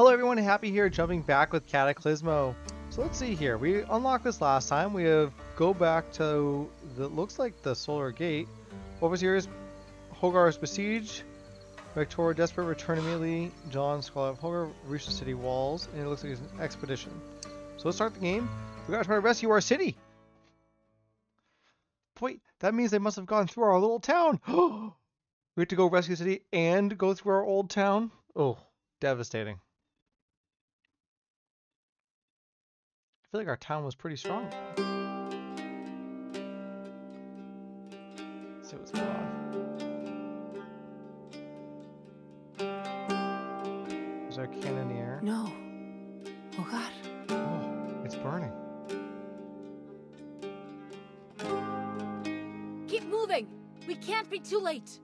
Hello everyone, Happy here, jumping back with Cataclismo. So let's see here, we unlocked this last time, we have go back to, the looks like the Solar Gate. What was here is Hogar is besieged, Victoria desperate return immediately, John of Hogar reached the city walls, and it looks like it's an expedition. So let's start the game, we gotta try to rescue our city! Wait, that means they must have gone through our little town! we have to go rescue the city and go through our old town? Oh, devastating. Feel like our town was pretty strong. Let's see what's going on. There's our cannoneer. No. Oh God. Oh, it's burning. Keep moving. We can't be too late.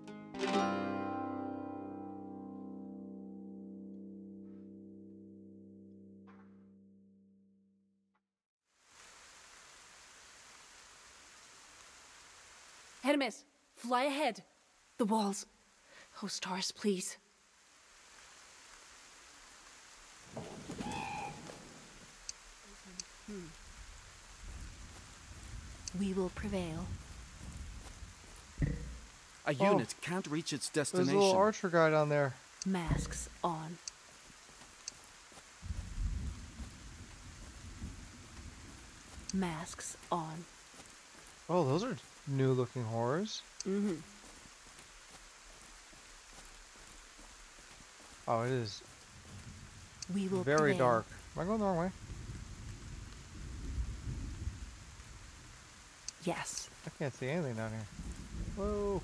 Hermes, fly ahead. The walls. Oh, stars, please. Hmm. We will prevail. A Oh. unit can't reach its destination. There's a destination. little archer guy down there. Masks on. Masks on. Oh, those are new looking horrors. Mm-hmm. Oh, it is We will very prevail. dark. Am I going the wrong way? Yes. I can't see anything down here. Whoa.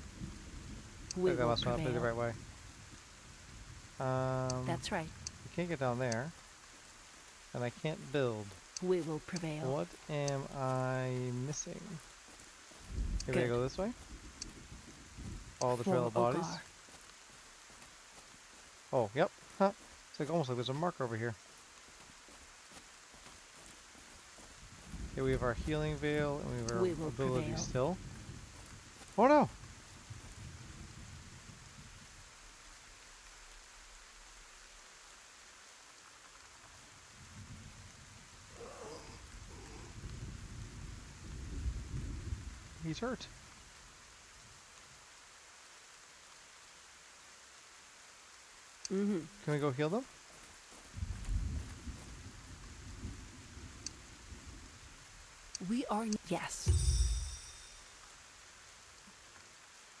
I We think I must not the right way. Um, That's right. I can't get down there. And I can't build. We will prevail. What am I missing? Maybe I go this way? All the trail of bodies? Hogar. Oh, yep. Huh. It's like almost like there's a marker over here. Okay, we have our healing veil and we have our We ability prevail. still. Oh no! He's hurt. Mm-hmm. Can we go heal them? We are. Yes.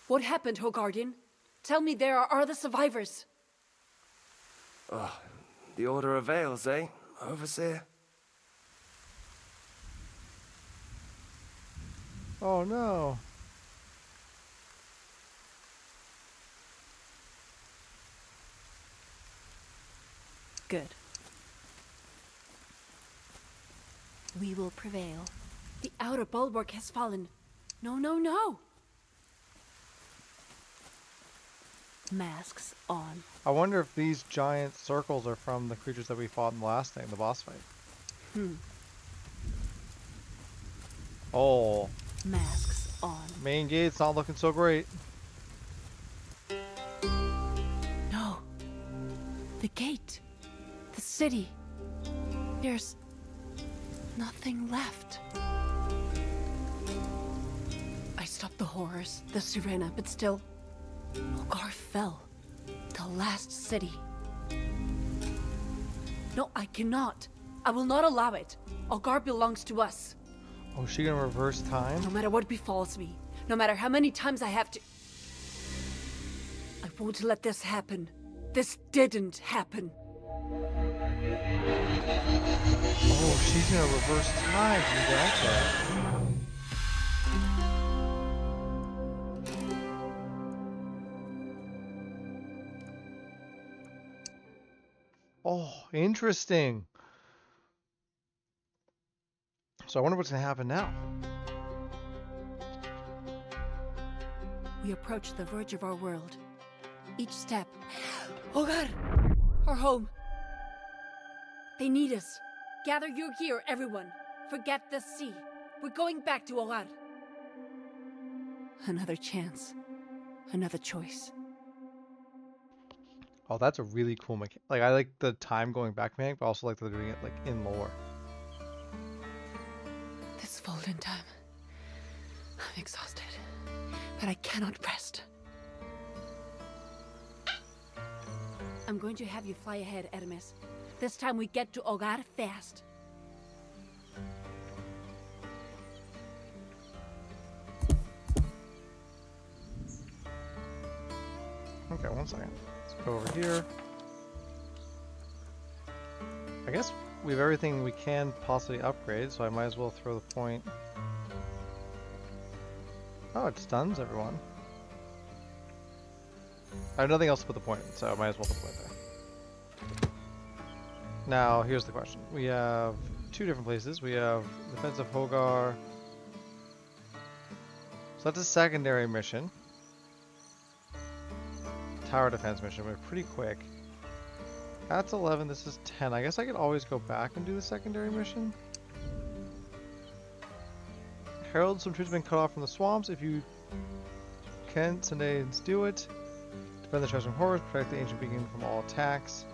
What happened, Hogardian? Tell me there are other survivors. The Order of Veils, eh, Overseer? Oh no! Good. We will prevail. The outer bulwark has fallen. No, no, no! Masks on. I wonder if these giant circles are from the creatures that we fought in the last thing, the boss fight. Hmm. Oh, Masks on. main gate's not looking so great. No. The gate. The city. There's nothing left. I stopped the horrors, the Sirena, but still, Hogar fell. The last city. No, I cannot. I will not allow it. Hogar belongs to us. Oh, is she gonna reverse time? No matter what befalls me, no matter how many times I have to. I won't let this happen. This didn't happen. Oh, she's gonna reverse time from that. Oh, interesting. So I wonder what's gonna happen now. We approach the verge of our world. Each step. Oh God! Our home. They need us. Gather your gear, everyone. Forget the sea. We're going back to Hogar. Another chance. Another choice. Oh, that's a really cool mechanic. Like, I like the time going back mechanic, but also like they're doing it like in lore. This fold-in time. I'm exhausted, but I cannot rest. I'm going to have you fly ahead, Hermes. This time we get to Hogar fast. Okay, one second. Let's go over here. I guess we have everything we can possibly upgrade, so I might as well throw the point. Oh, it stuns everyone. I have nothing else to put the point in, so I might as well put the point there. Now, here's the question. We have two different places. We have Defense of Hogar. So that's a secondary mission tower defense mission. We're pretty quick. That's 11, this is 10. I guess I could always go back and do the secondary mission. Herald, some troops have been cut off from the swamps. If you can, Sundays do it. Defend the treasure from horrors, protect the ancient beacon from all attacks.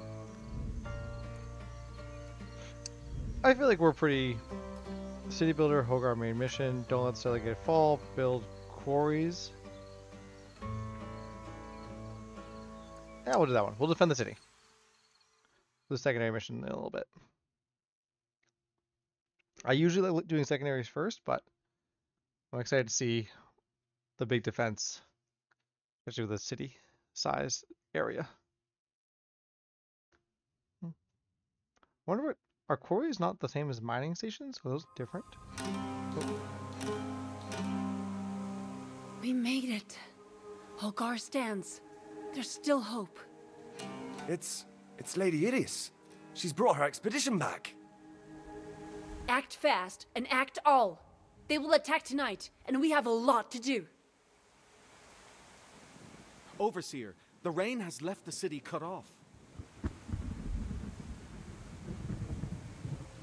I feel like we're pretty city builder, Hogar main mission. Don't let the get fall. Build quarries. Yeah, we'll do that one. We'll defend the city. The secondary mission in a little bit. I usually like doing secondaries first, but I'm excited to see the big defense, especially with the city size area. Hmm. wonder what are quarries not the same as mining stations? Are those different? Oh. We made it. Hogar stands. There's still hope. It's... it's Lady Iris. She's brought her expedition back. Act fast and act all. They will attack tonight, and we have a lot to do. Overseer, the rain has left the city cut off.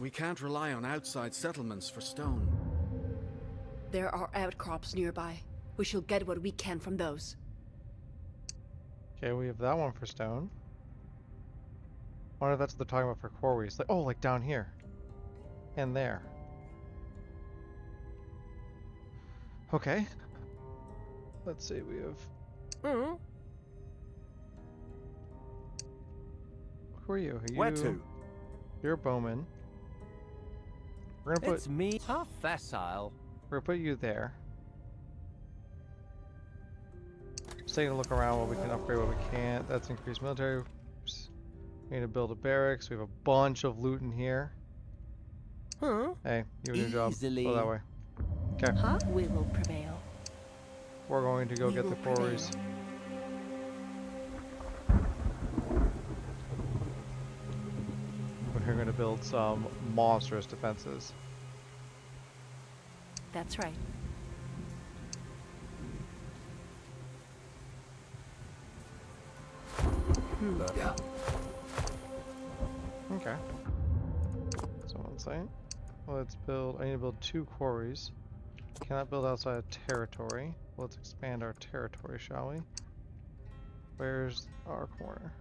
We can't rely on outside settlements for stone. There are outcrops nearby. We shall get what we can from those. Okay, we have that one for stone. I wonder if that's what they're talking about for quarries. Like, oh, like down here. And there. Okay. Let's see, we have... Mm -hmm. Who are you? Are you... Where to? You're a bowman. We're gonna put... It's me. How facile. We're gonna put you there. Just taking a look around what we can upgrade, what we can't. That's increased military. We need to build a barracks. We have a bunch of loot in here. Huh? Hey, you have a new job. Go that way. Okay. Huh? We will prevail. We're going to go we get the quarries. We're going to build some monstrous defenses. That's right. Hmm. Yeah. Okay. Someone saying. Let's build. I need to build two quarries. Cannot build outside of territory. Let's expand our territory, shall we? Where's our corner?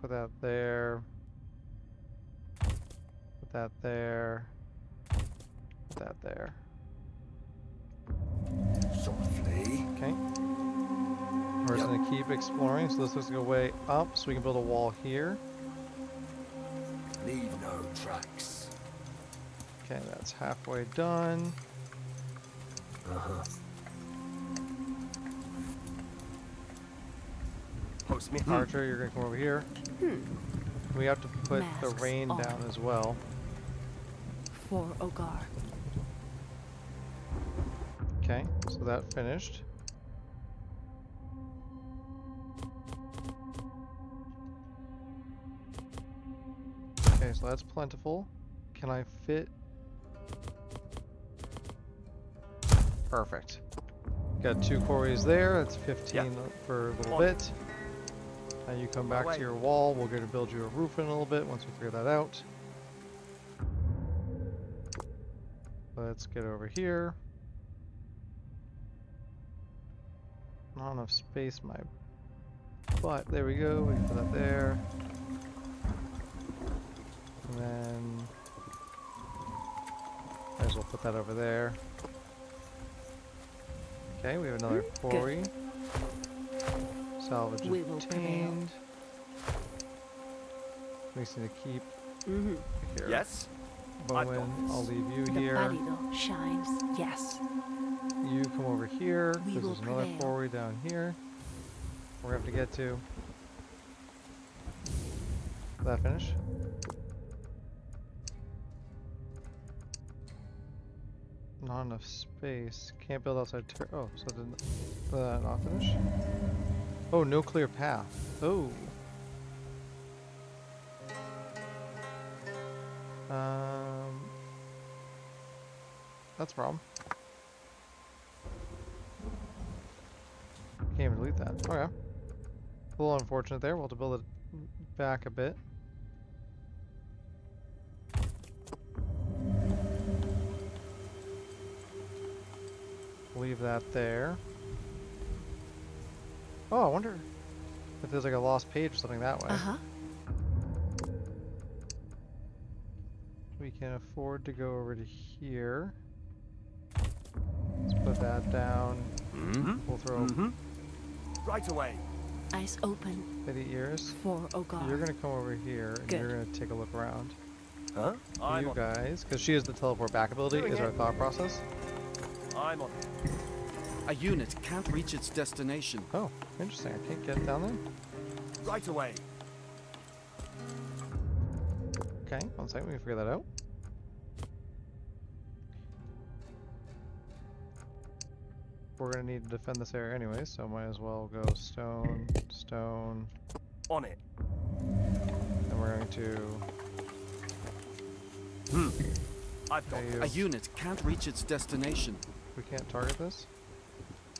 Put that there. Put that there. Put that there. Softly. Okay. We're just gonna keep exploring, so this looks like a way up, so we can build a wall here. Leave no tracks. Okay, that's halfway done. Uh-huh. Post me. Archer, you're gonna come over here. Hmm. We have to put Masks the rain on. down as well. For Hogar. Okay, so that finished. So that's plentiful. Can I fit? Perfect. Got two quarries there. That's 15 Yeah. for a little bit. Now you come back to your wall. We're going to build you a roof in a little bit once we figure that out. Let's get over here. Not enough space, my butt. There we go. We can put that there. And then might as well put that over there. Okay, we have another Hmm, good. quarry. Salvage We will prevail. obtained. We just need to keep Mm-hmm. here. Yes? Bowen, I'll leave you The here. pálido shines. Yes. You come over here. We because will there's another prevail. quarry down here. We're gonna have to get to. Did that finish? Not enough space. Can't build outside Oh, so did, that not finish? Oh, no clear path. Oh. Um. That's a problem. Can't even delete that. Okay. A little unfortunate there. We'll have to build it back a bit. Leave that there. Oh, I wonder if there's like a lost page or something that way. Uh huh. We can afford to go over to here. Let's put that down. Mm-hmm. We'll throw Mm-hmm. Right away. Eyes open Betty ears. for Hogar. You're gonna come over here and you're gonna take a look around. Huh? You guys, because she has the teleport back ability, is our thought process. I'm on. A unit can't reach its destination. Oh, interesting. I can't get down there. Right away. Okay, one second, we can figure that out. We're gonna need to defend this area anyway, so might as well go stone, stone, On it. and we're going to Hmm. I've got Hey. A unit can't reach its destination. We can't target this.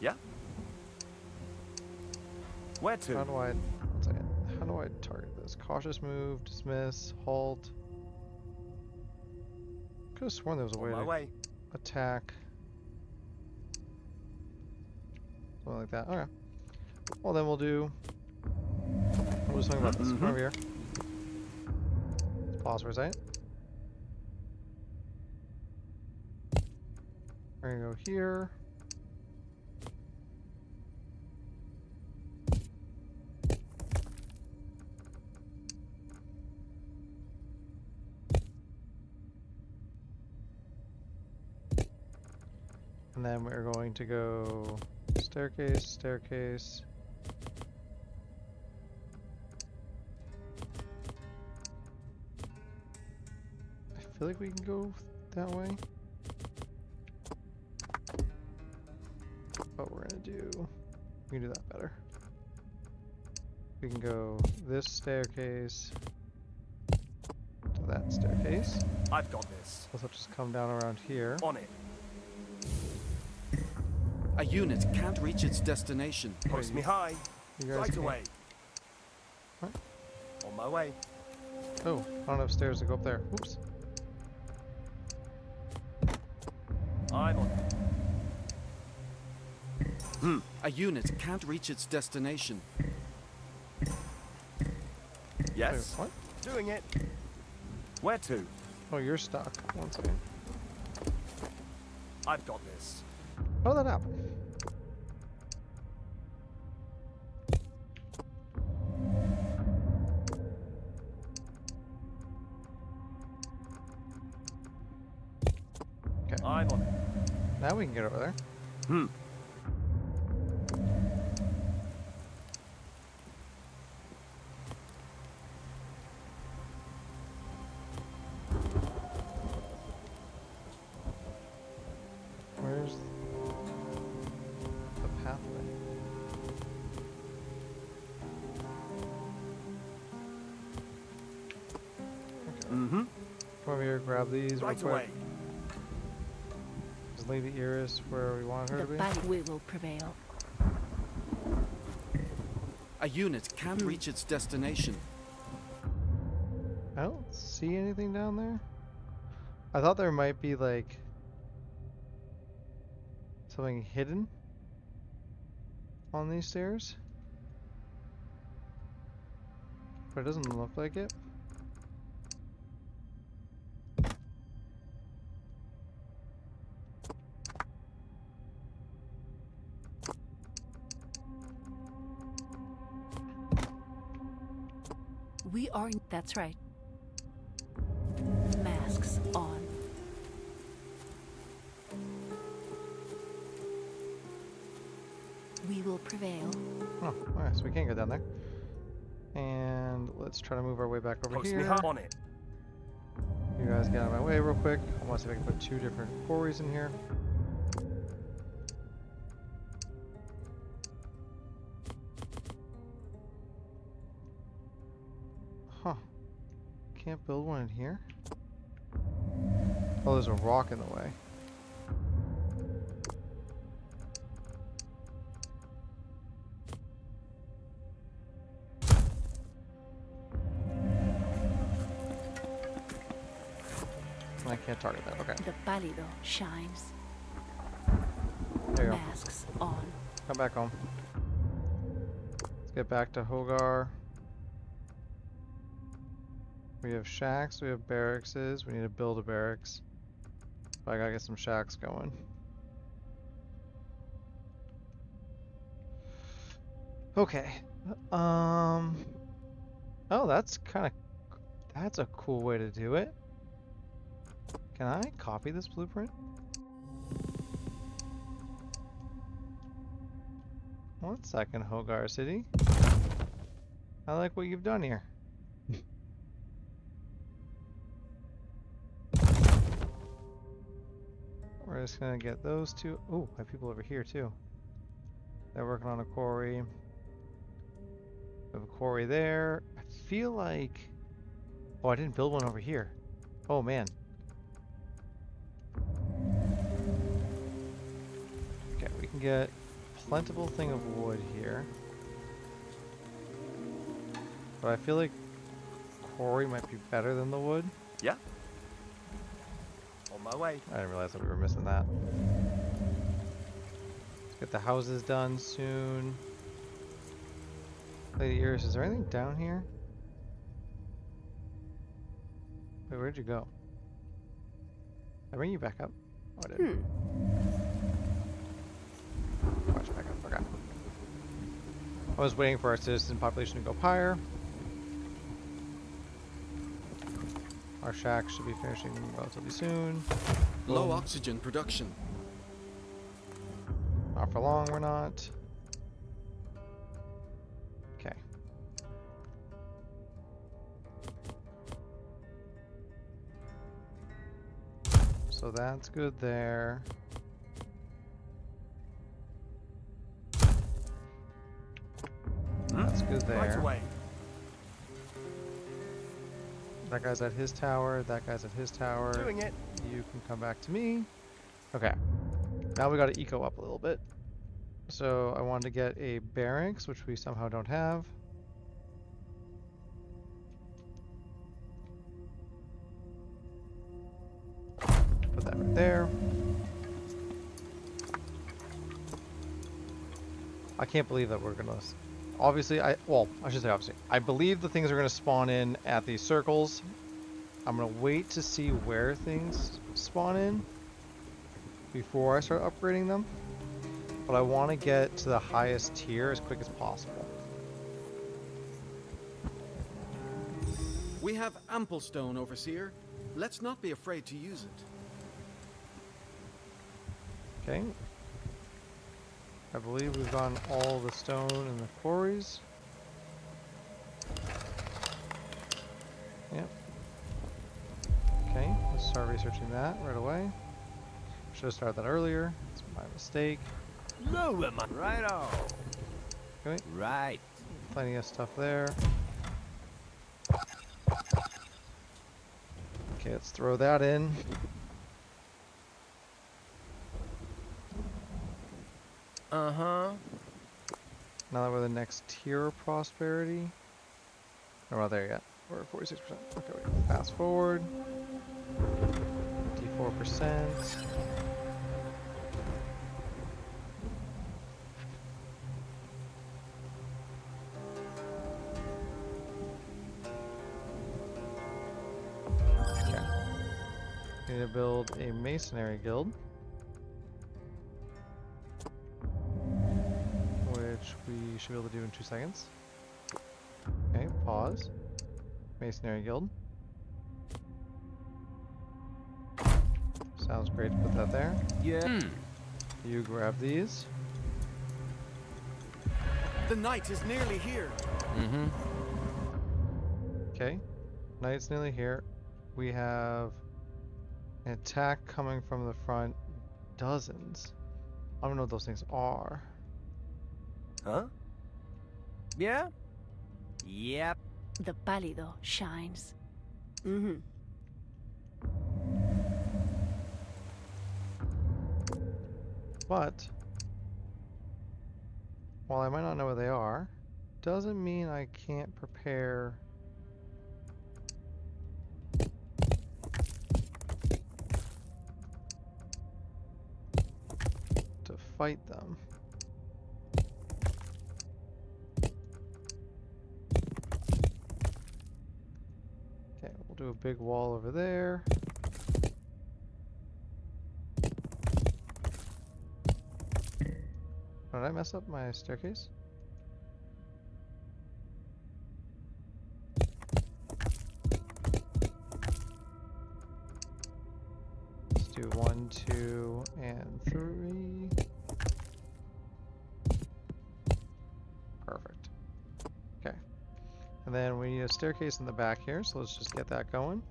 Yeah? Where to? How do I one second. How do I target this? Cautious move, dismiss, halt. Could have sworn there was a way my to way. attack. Something like that. Okay. Well then we'll do we'll do something about this. Come Mhm. over here. Pause for a second. We're gonna go here. And then we're going to go staircase, staircase. I feel like we can go that way. Gonna do, we can do that better. We can go this staircase to that staircase. I've got this. Let's just come down around here. On it. A unit can't reach its destination. Hoist you- me high. Right can... away. What? On my way. Oh, I don't enough stairs to go up there. Oops. I'm on it. Hmm. A unit can't reach its destination. Yes. Wait, what? Doing it. Where to? Oh, you're stuck. One second. I've got this. How did that happen? Okay, I'm on it. now we can get over there. Hmm. Right quick. away. Is Lady Iris where we want her The to be? body we will prevail. A unit can't Hmm. reach its destination. I don't see anything down there. I thought there might be like something hidden. on these stairs. But it doesn't look like it. We. That's right. Masks on. We will prevail. Oh, alright, so we can't go down there. And let's try to move our way back over Post here. hat on it. You guys get out of my way real quick. I want to see if I can put two different quarries in here. Here? Oh, there's a rock in the way. I can't target that. Okay. The pálido shines. There you go. Masks on. Come back home. Let's get back to Hogar. We have shacks, we have barracks. We need to build a barracks. But I gotta get some shacks going. Okay. Um. Oh, that's kind of. That's a cool way to do it. Can I copy this blueprint? One second, Hogar City. I like what you've done here. We're just gonna get those two. Oh, I have people over here too. They're working on a quarry. We have a quarry there. I feel like. Oh, I didn't build one over here. Oh man. Okay, we can get plentiful thing of wood here. But I feel like quarry might be better than the wood. Yeah? On my way. I didn't realize that we were missing that. Let's get the houses done soon. Lady Iris, is there anything down here? Wait, where'd you go? I bring you back up? Oh, I did. Hmm. Watch back up. Okay. I was waiting for our citizen population to go higher. Our shack should be finishing relatively soon. Low oxygen production. Not for long, we're not. Okay. So that's good there. That's good there. Right away. That guy's at his tower, that guy's at his tower. Doing it. You can come back to me. Okay. Now we gotta eco up a little bit. So I wanted to get a barracks, which we somehow don't have. Put that right there. I can't believe that we're gonna. s- Obviously, I well, I should say obviously. I believe the things are gonna spawn in at these circles. I'm gonna wait to see where things spawn in before I start upgrading them. But I want to get to the highest tier as quick as possible. We have ample stone, Overseer. Let's not be afraid to use it. Okay. I believe we've gotten all the stone in the quarries. Yep. Okay, let's start researching that right away. Should have started that earlier. It's my mistake. Lower my right on. Okay, Right. plenty of stuff there. Okay, let's throw that in. Uh-huh. Now that we're the next tier of prosperity. Oh, no, we're not there yet. We're at 46%. Okay. Fast forward. 54%. Okay. Need to build a masonry guild. Should be able to do in two seconds. Okay, pause. Masonry guild. Sounds great to put that there. Yeah. You grab these. The knight is nearly here. Mm-hmm. Okay. Knight's nearly here. We have an attack coming from the front. Dozens. I don't know what those things are. Huh? Yeah? Yep. The pálido shines. Mm-hmm. But while I might not know where they are, doesn't mean I can't prepare to fight them. A big wall over there. Oh, did I mess up my staircase? Let's do one, two, and three. A staircase in the back here, so let's just get that going.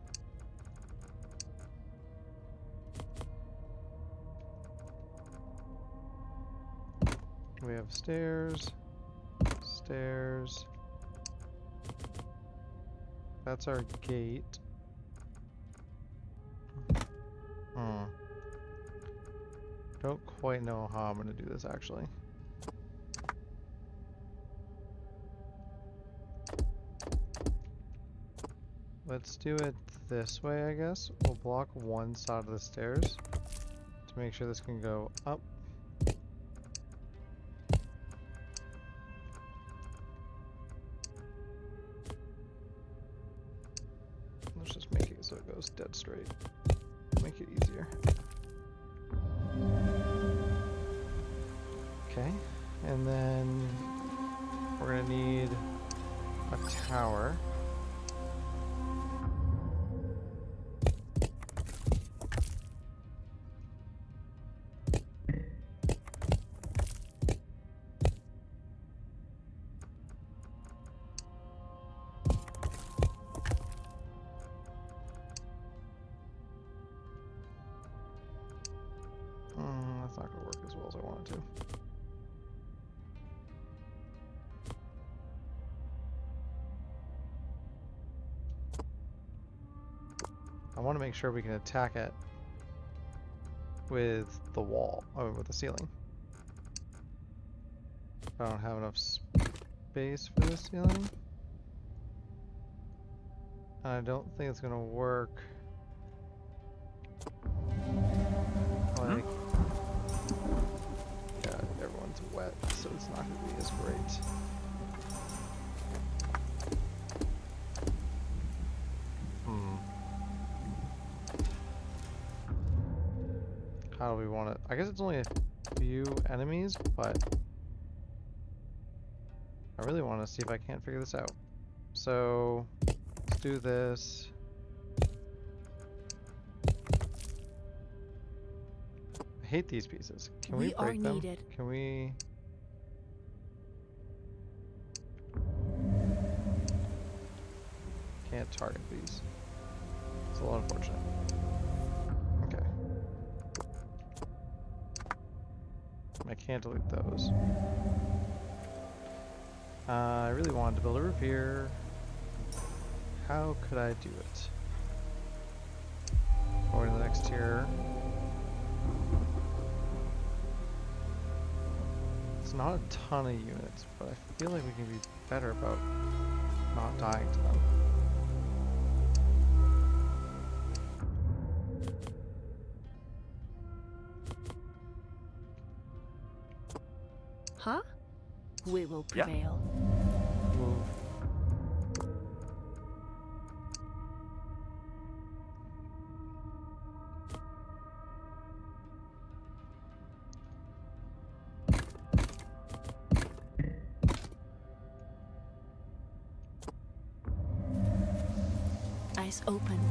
We have stairs, stairs. That's our gate. Hmm. Don't quite know how I'm gonna do this actually. Let's do it this way, I guess. We'll block one side of the stairs to make sure this can go up. Make sure we can attack it with the wall, or with the ceiling. I don't have enough space for the ceiling. I don't think it's gonna work. Guess it's only a few enemies, but I really want to see if I can't figure this out. So let's do this. I hate these pieces. Can we, We are break them? needed. Can we? Can't target these. It's a little unfortunate. I can't delete those. Uh, I really wanted to build a roof here. How could I do it? Go to the next tier. It's not a ton of units, but I feel like we can be better about not dying to them. Huh? We will prevail. Yeah. We'll... Eyes open.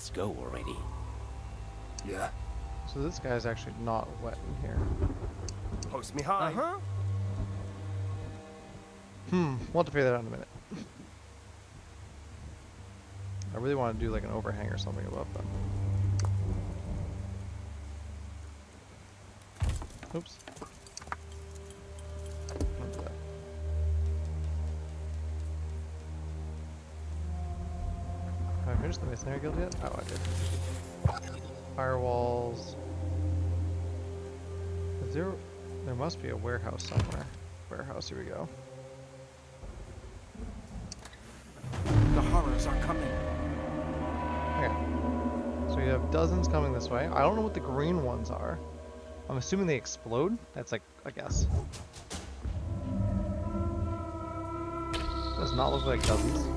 Let's go already. Yeah. So this guy's actually not wet in here. Post me high. Uh-huh. Hmm, we'll have to figure that out in a minute. I really want to do like an overhang or something above them. Here we go. The horrors are coming. Okay. So you have dozens coming this way. I don't know what the green ones are. I'm assuming they explode. That's like, I guess. Does not look like dozens.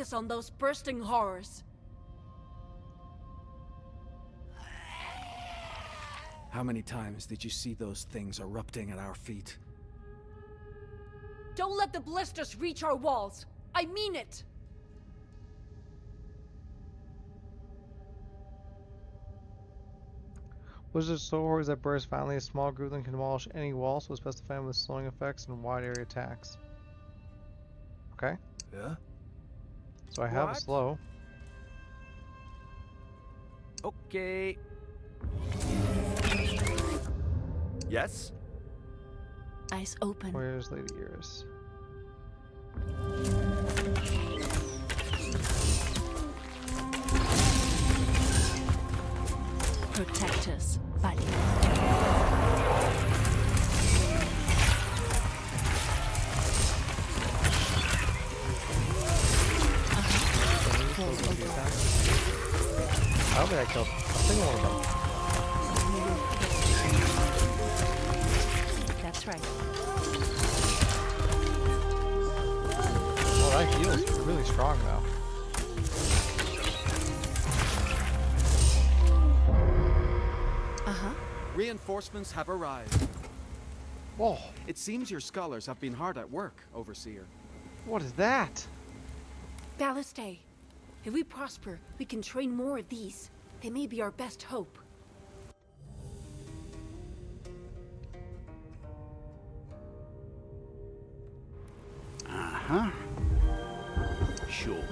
Focus on those bursting horrors. How many times did you see those things erupting at our feet? Don't let the blisters reach our walls. I mean it. Blizzard swords that burst violently. A small group then can demolish any wall, so specifying with slowing effects and wide area attacks. Okay, Yeah? So I have a slow. Okay. Yes? Eyes open. Where's Lady Iris? Protect us, buddy. I don't think I killed a single one of them. That's right. Oh, that heal's really strong now. Uh-huh. Reinforcements have arrived. Whoa, It seems your scholars have been hard at work, Overseer. what is that? Balliste. If we prosper, we can train more of these. They may be our best hope. Uh-huh. Sure.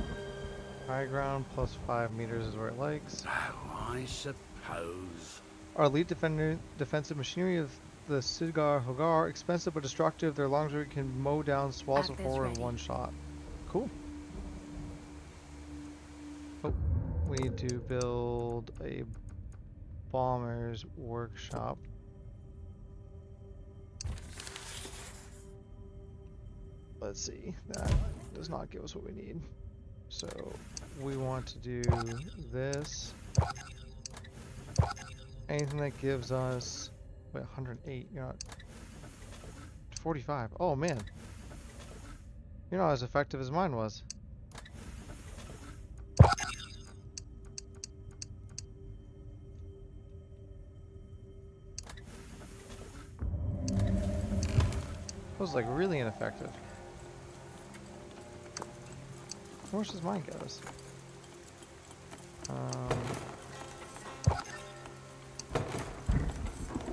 High ground plus five meters is where it likes. Oh, I suppose. Our elite defender, defensive machinery of the Sidgar Hogar, expensive but destructive. Their long range can mow down swells of Arthur's horror in one shot. Cool. Oh, we need to build a bomber's workshop. Let's see. That does not give us what we need. So we want to do this. Anything that gives us wait 108. You're not 45. Oh man, you're not as effective as mine was. Was like really ineffective. Much does mine us? Um,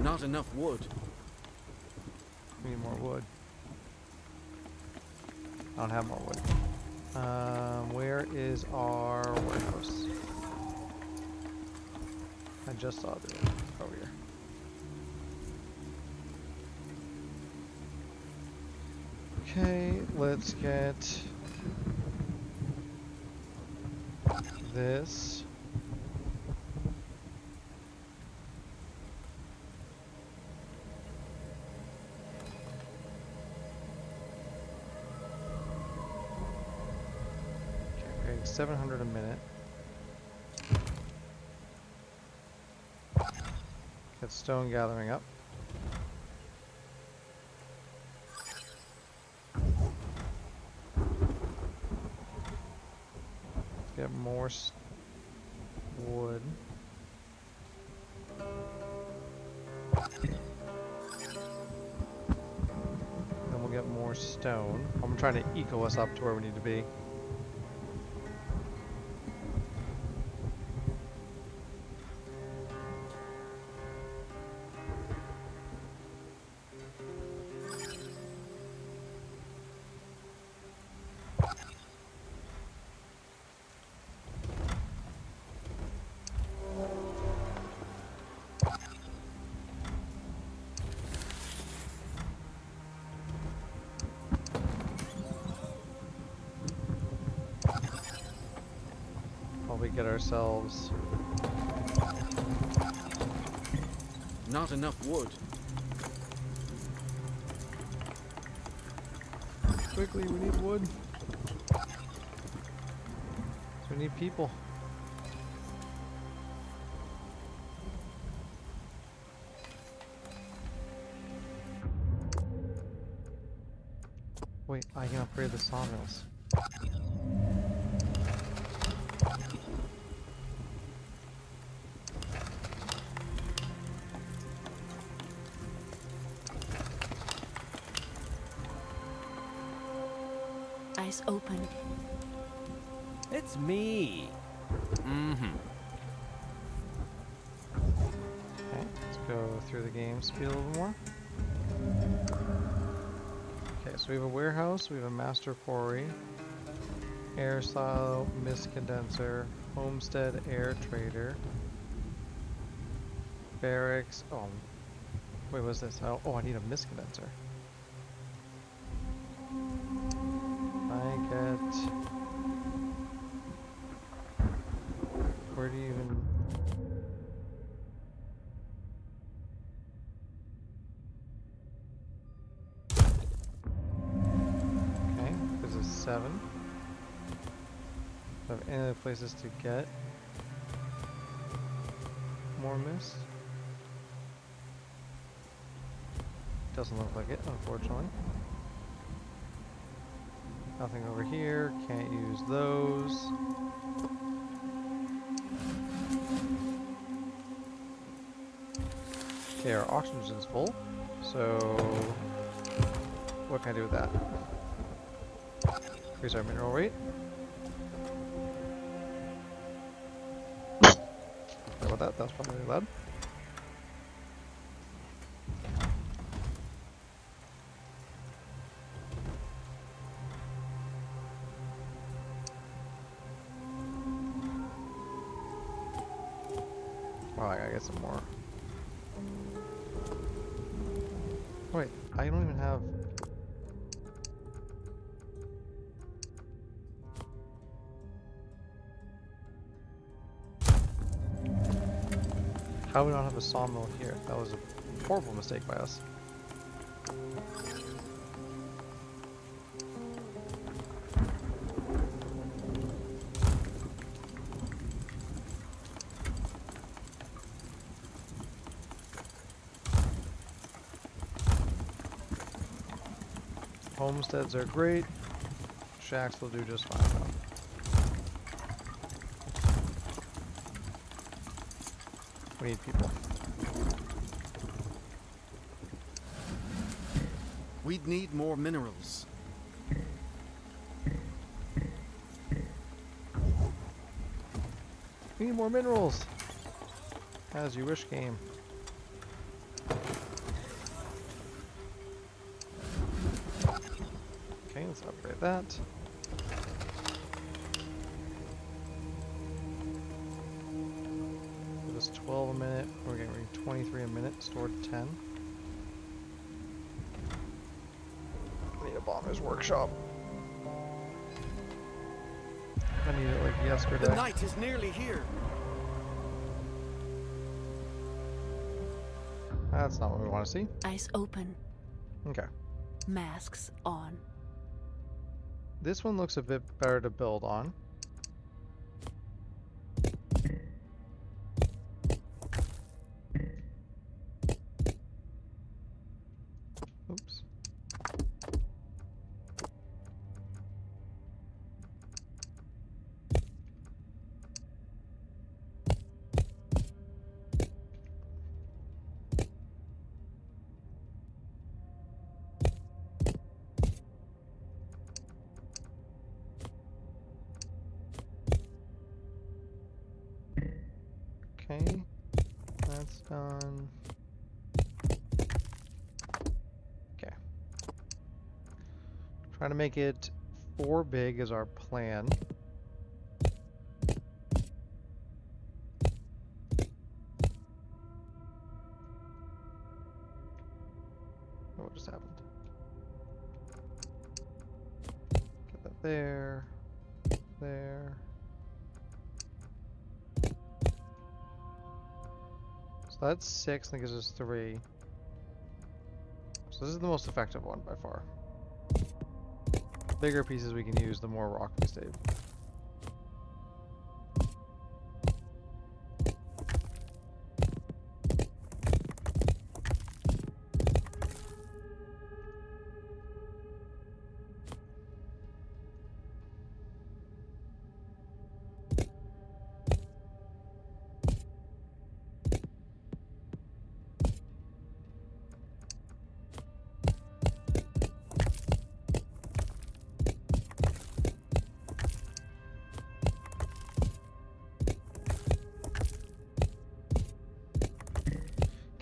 Not enough wood. We need more wood. I don't have more wood. Um, where is our warehouse? I just saw it over here. Okay, let's get this. Okay, 700 a minute. Get stone gathering up. Eco us up to where we need to be. Ourselves Not enough wood. quickly, we need wood. We need people. Wait, I can upgrade the sawmills. Eyes open. It's me. Mm-hmm. Okay, let's go through the game speed a little more. Okay, so we have a warehouse, we have a master quarry, air silo, mist condenser, homestead air trader, barracks. Oh, wait, what's this? Oh, oh, I need a mist condenser. Places to get more mist? Doesn't look like it, unfortunately. Nothing over here, can't use those. Okay, our oxygen's full, so what can I do with that? Increase our mineral rate. That's probably really have a sawmill here? That was a horrible mistake by us. Homesteads are great. Shacks will do just fine though. We need people. We'd need more minerals. We need more minerals. As you wish, game. Okay, let's upgrade that. Bomber's workshop. I need it like yesterday. The night is nearly here. That's not what we want to see. Eyes open, Okay. masks on. This one looks a bit better to build on. To make it four big is our plan. What just happened? Get that there, there. So that's six, that gives us three. So this is the most effective one by far. Bigger pieces we can use, the more rock we save.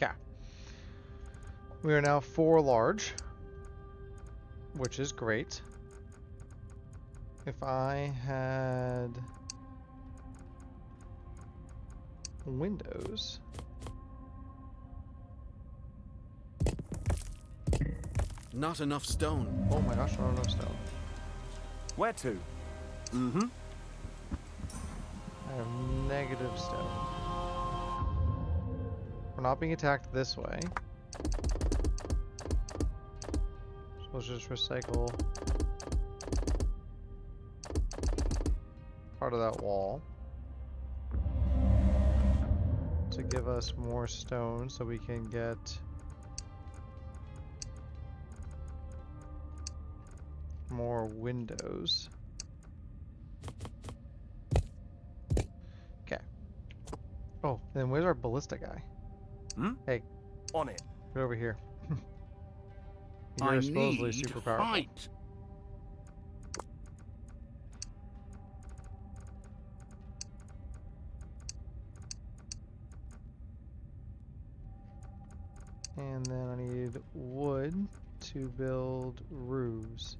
Okay. We are now four large, which is great. If I had windows, Not enough stone. oh my gosh, don't know stone. Where to? Mm-hmm. I have negative stone. We're not being attacked this way. So let's just recycle part of that wall to give us more stone so we can get more windows. Okay. Oh, then where's our ballista guy? Hmm? Hey, On it. get over here. You're I supposedly need super powerful. height. And then I need wood to build roofs.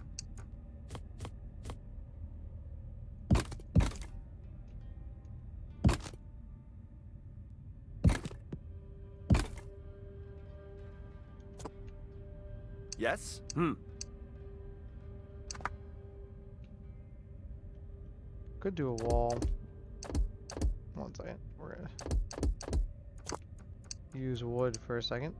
Yes? Hmm. Could do a wall. One second. We're gonna use wood for a second.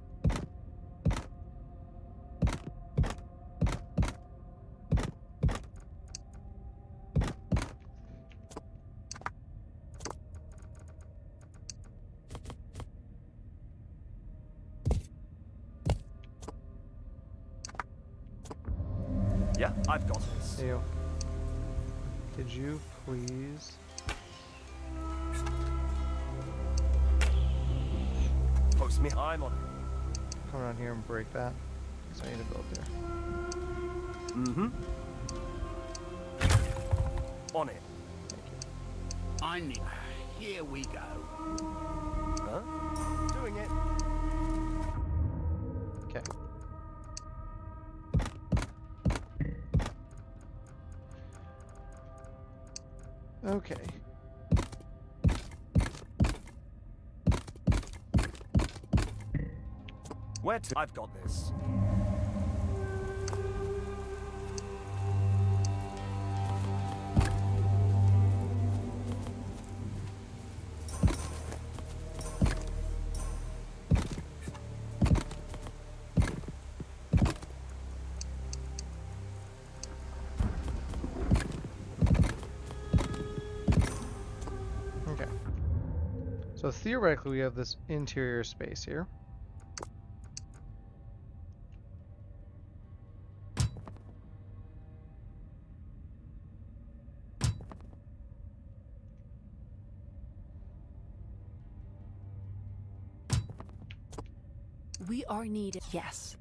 I've got this. Ew. Could you please? Post me. I'm on it. Come around here and break that. So I need to build here. Mm-hmm. On it. I need. Here we go. Huh? Doing it. Okay. Where? I've got this. Theoretically, we have this interior space here. We are needed. Yes.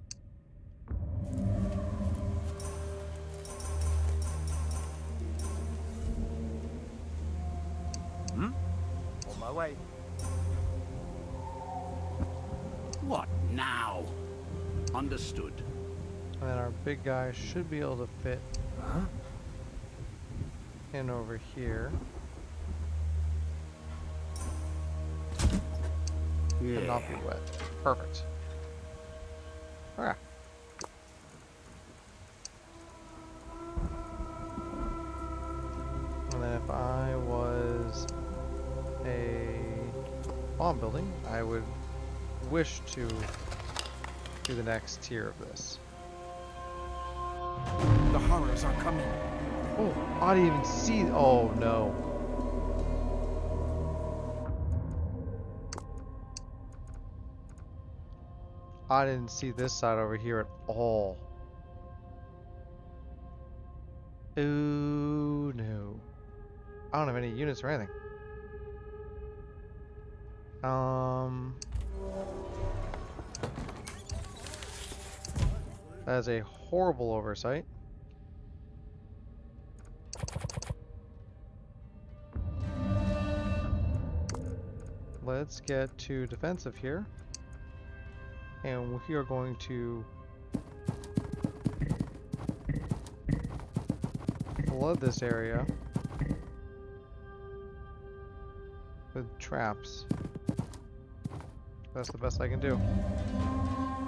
Big guy should be able to fit in over here. And not be wet. Perfect. Okay. And then if I was a bomb building, I would wish to do the next tier of this. Are coming. Oh, I didn't even see. Oh no. I didn't see this side over here at all. Ooh, no. I don't have any units or anything. Um. That is a horrible oversight. Let's get to defensive here. And we are going to flood this area with traps. That's the best I can do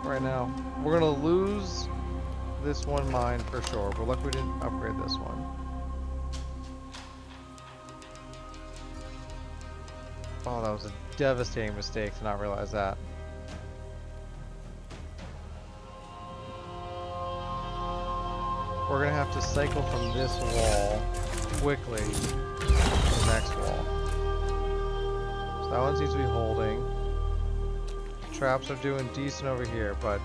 right now. We're gonna lose this one mine for sure, but luckily we didn't upgrade this one. Oh, that was a devastating mistake to not realize that. We're gonna have to cycle from this wall quickly to the next wall. So that one seems to be holding. Traps are doing decent over here, but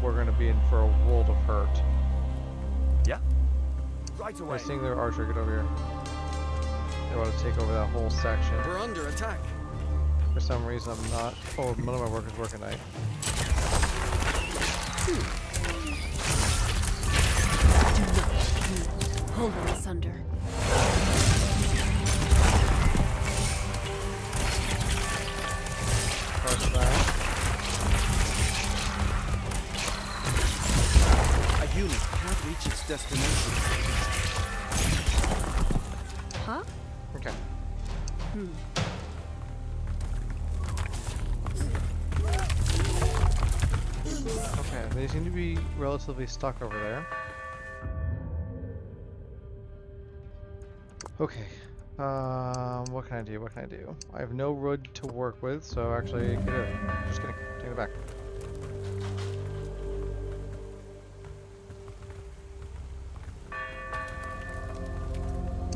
we're gonna be in for a world of hurt. Yeah? Right away. I think their archer get over here. They want to take over that whole section. We're under attack. For some reason, I'm not. Oh, none of my workers work at night. Pull them asunder. Parts of. A unit can't reach its destination. Relatively stuck over there. Okay. Um, what can I do? What can I do? I have no wood to work with, so actually, get it. Just kidding. Take it back.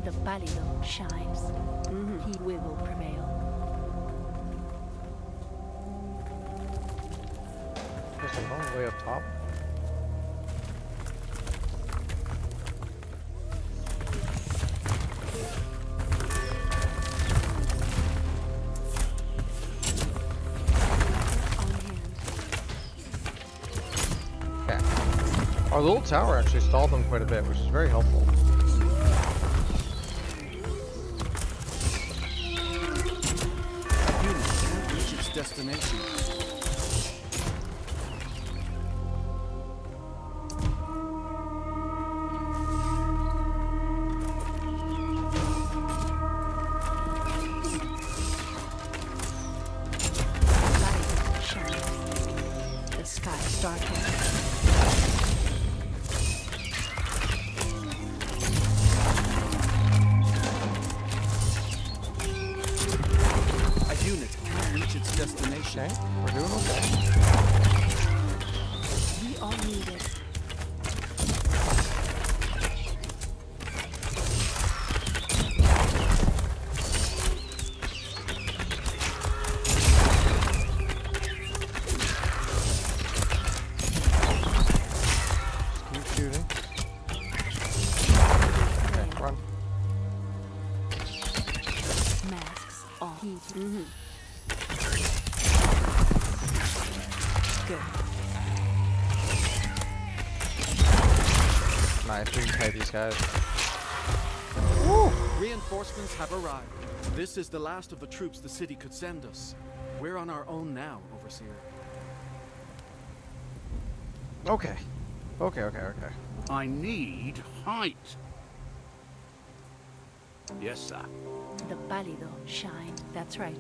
The Balilo shines. He will prevail. There's a long way up top. Our little tower actually stalled them quite a bit, which is very helpful. We're doing okay. We are needed. We can fight. Reinforcements have arrived. This is the last of the troops the city could send us. We're on our own now, Overseer. Okay. Okay, okay, okay. I need height. Yes, sir. The pálido shine. That's right.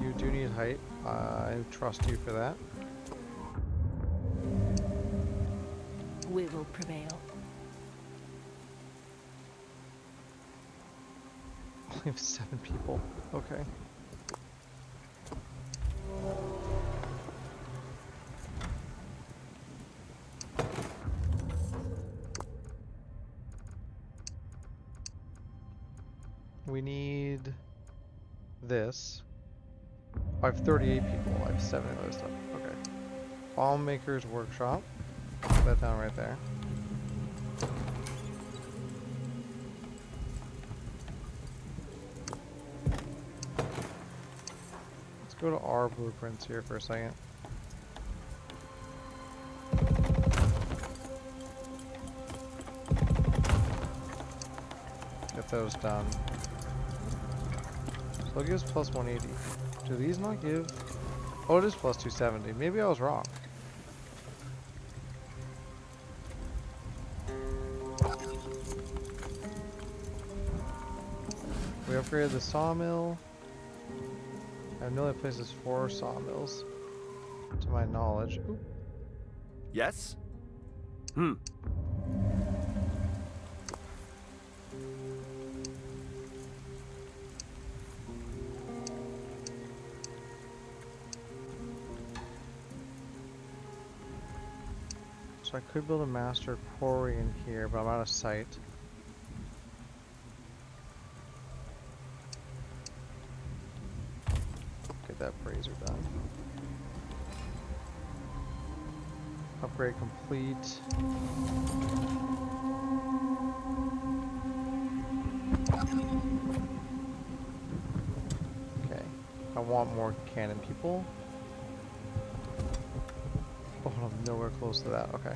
You do need height. I trust you for that. We will prevail. We have seven people. Okay. We need this. I have 38 people. I have seven of those stuff. Okay. Bomb Maker's Workshop. Put that down right there. Let's go to our blueprints here for a second. Get those done. So it gives plus 180. Do these not give? Oh, it is plus 270. Maybe I was wrong. Upgraded the sawmill. I have no other places for sawmills, to my knowledge. Oop. Yes? Hmm. So I could build a master quarry in here, but I'm out of sight. That done. Upgrade complete. Okay. I want more cannon people. Oh, I'm nowhere close to that. Okay.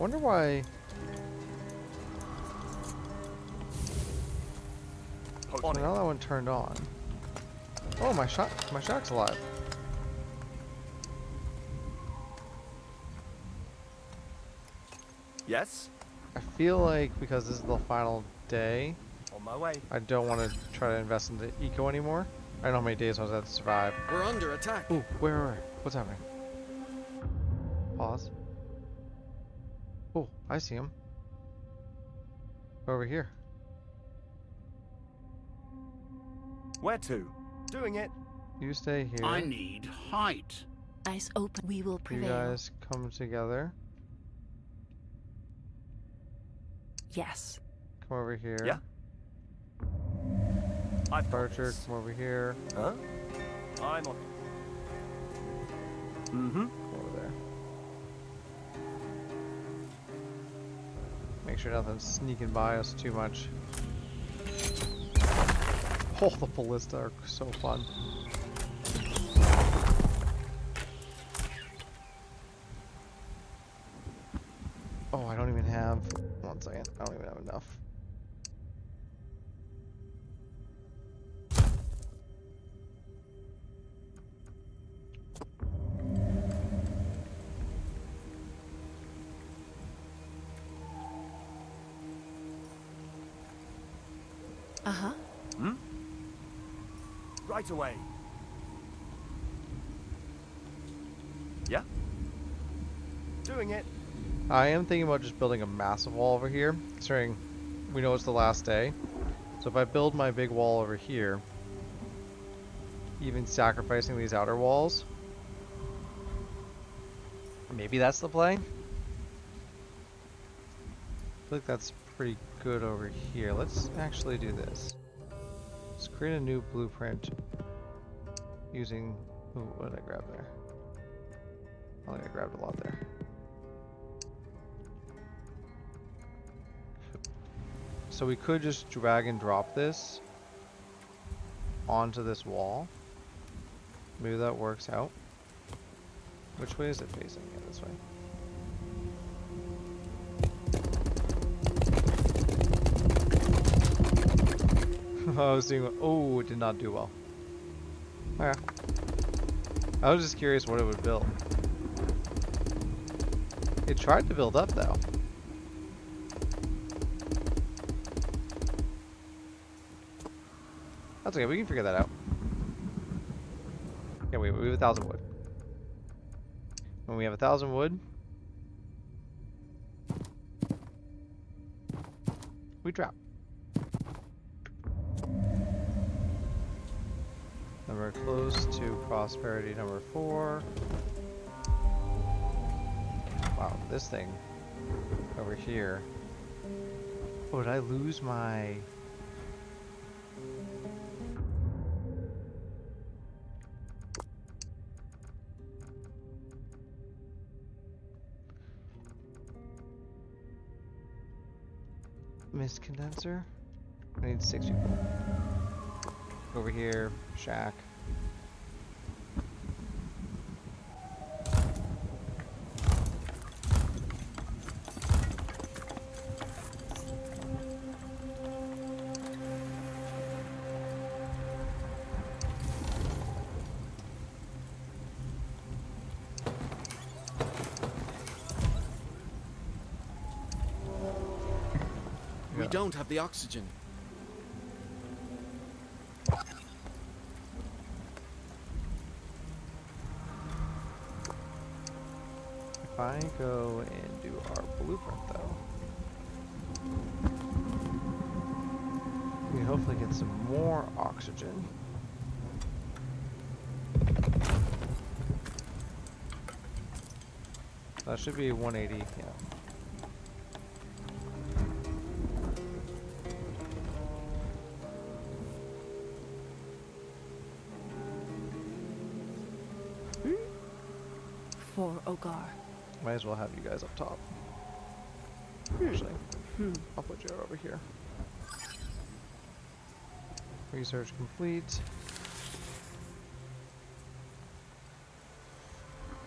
Wonder why. Oh, now that one turned on. Oh, my shot, my shark's alive. Yes? I feel like because this is the final day, On my way. I don't want to try to invest in the eco anymore. I don't know how many days I was have to survive. We're under attack. Ooh, where are? What's happening? Pause. Oh, I see him. Over here. Where to? Doing it. You stay here. I need height. Eyes open. We will prevail. You guys come together. Yes. Come over here. Yeah. I've Archer, come over here. Huh? I'm on. Mm-hmm. Over there. Make sure nothing's sneaking by us too much. Oh, the ballista are so fun. Oh, I don't even have. One second. I don't even have enough. Right away. Yeah? Doing it. I am thinking about just building a massive wall over here, considering we know it's the last day. So if I build my big wall over here, even sacrificing these outer walls, maybe that's the play. I feel like that's pretty good over here. Let's actually do this. Let's create a new blueprint using. Ooh, what did I grab there? I think I grabbed a lot there. So we could just drag and drop this onto this wall. Maybe that works out. Which way is it facing? Yeah, this way. I was doing. Oh, it did not do well. Okay. I was just curious what it would build. It tried to build up though. That's okay, we can figure that out. Yeah, we, we have a thousand wood. When we have a thousand wood, to prosperity number four. Wow, this thing over here. Oh, did I lose my... Mist condenser? I need six people. Over here, shack. Have the oxygen. If I go and do our blueprint though, we hopefully get some more oxygen. That should be 180, yeah. As well have you guys up top. Hmm. Actually, hmm. I'll put you over here. Research complete.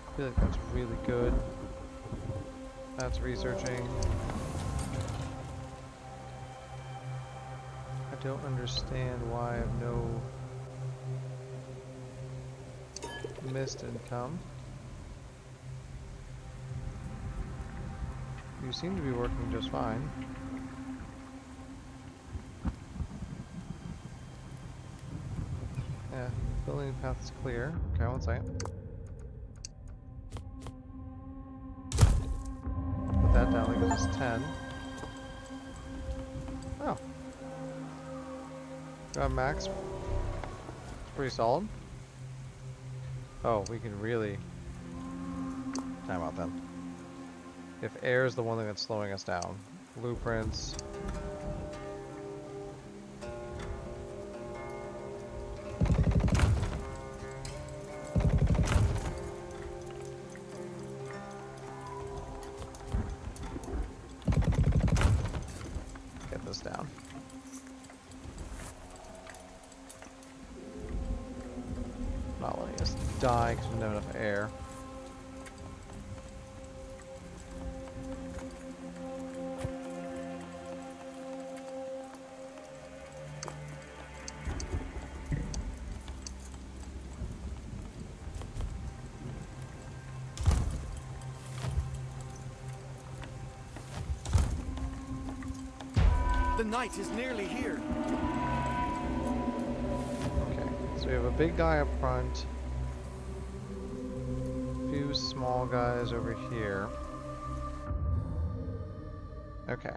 I feel like that's really good. That's researching. I don't understand why I have no mist income. You seem to be working just fine. Yeah, building path is clear. Okay, one second. Put that down, that gives us 10. Oh. Got max. It's pretty solid. Oh, we can really... Time out then. If air is the one thing that's slowing us down. Blueprints. Night is nearly here. Okay, so we have a big guy up front. A Few small guys over here. Okay.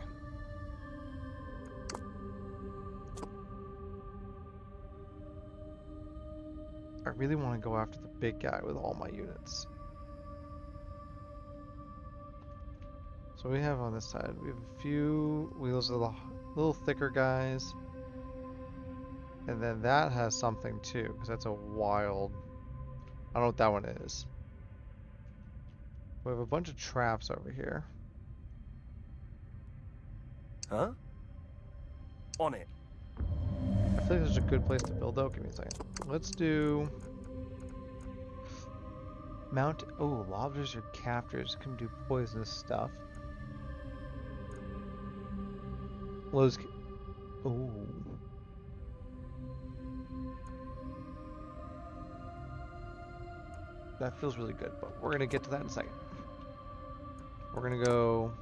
I really want to go after the big guy with all my units. So we have on this side, we have a few wheels of the little thicker guys. And then that has something too, because that's a wild. I don't know what that one is. We have a bunch of traps over here. Huh? On it. I feel like there's a good place to build though. Give me a second. Let's do Mount. Oh, lobsters or captors can do poisonous stuff. Lowe's. Oh. That feels really good, but we're gonna get to that in a second. We're gonna go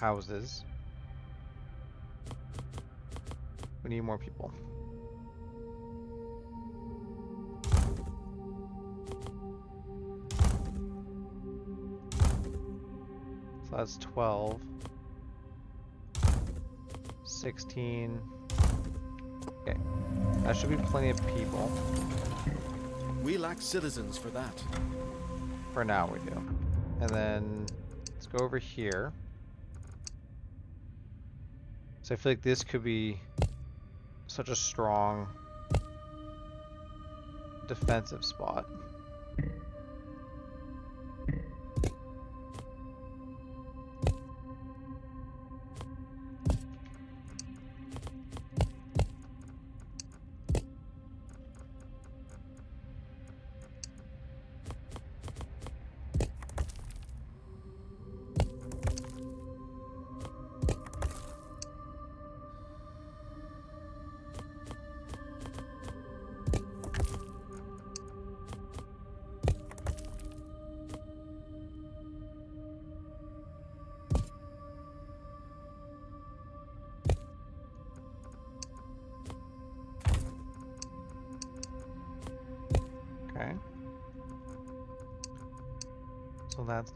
houses. We need more people. That's 12. 16. Okay. That should be plenty of people. We lack citizens for that. For now we do. And then let's go over here. So I feel like this could be such a strong defensive spot.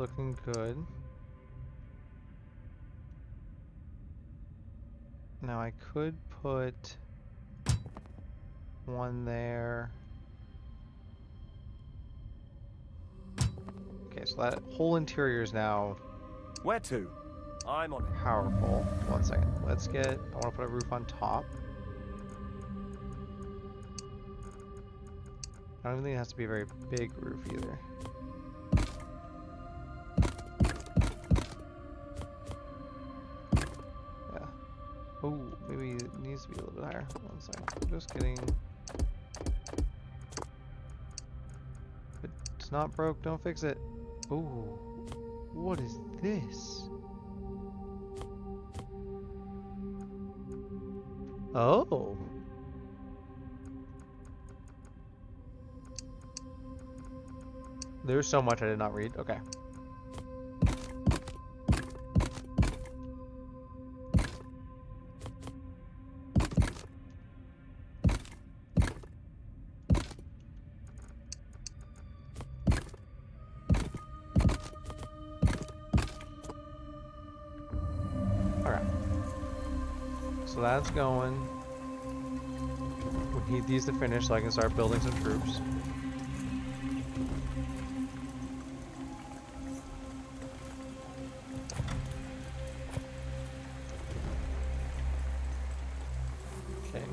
Looking good. Now I could put one there. Okay, so that whole interior is now Where to? I'm on it. powerful. One second. Let's get, I want to put a roof on top. I don't think it has to be a very big roof either. Needs to be a little bit higher. One second. Just kidding. It's not broke, don't fix it. Oh, what is this? Oh. There's so much I did not read. Okay. So I can start building some troops. Okay,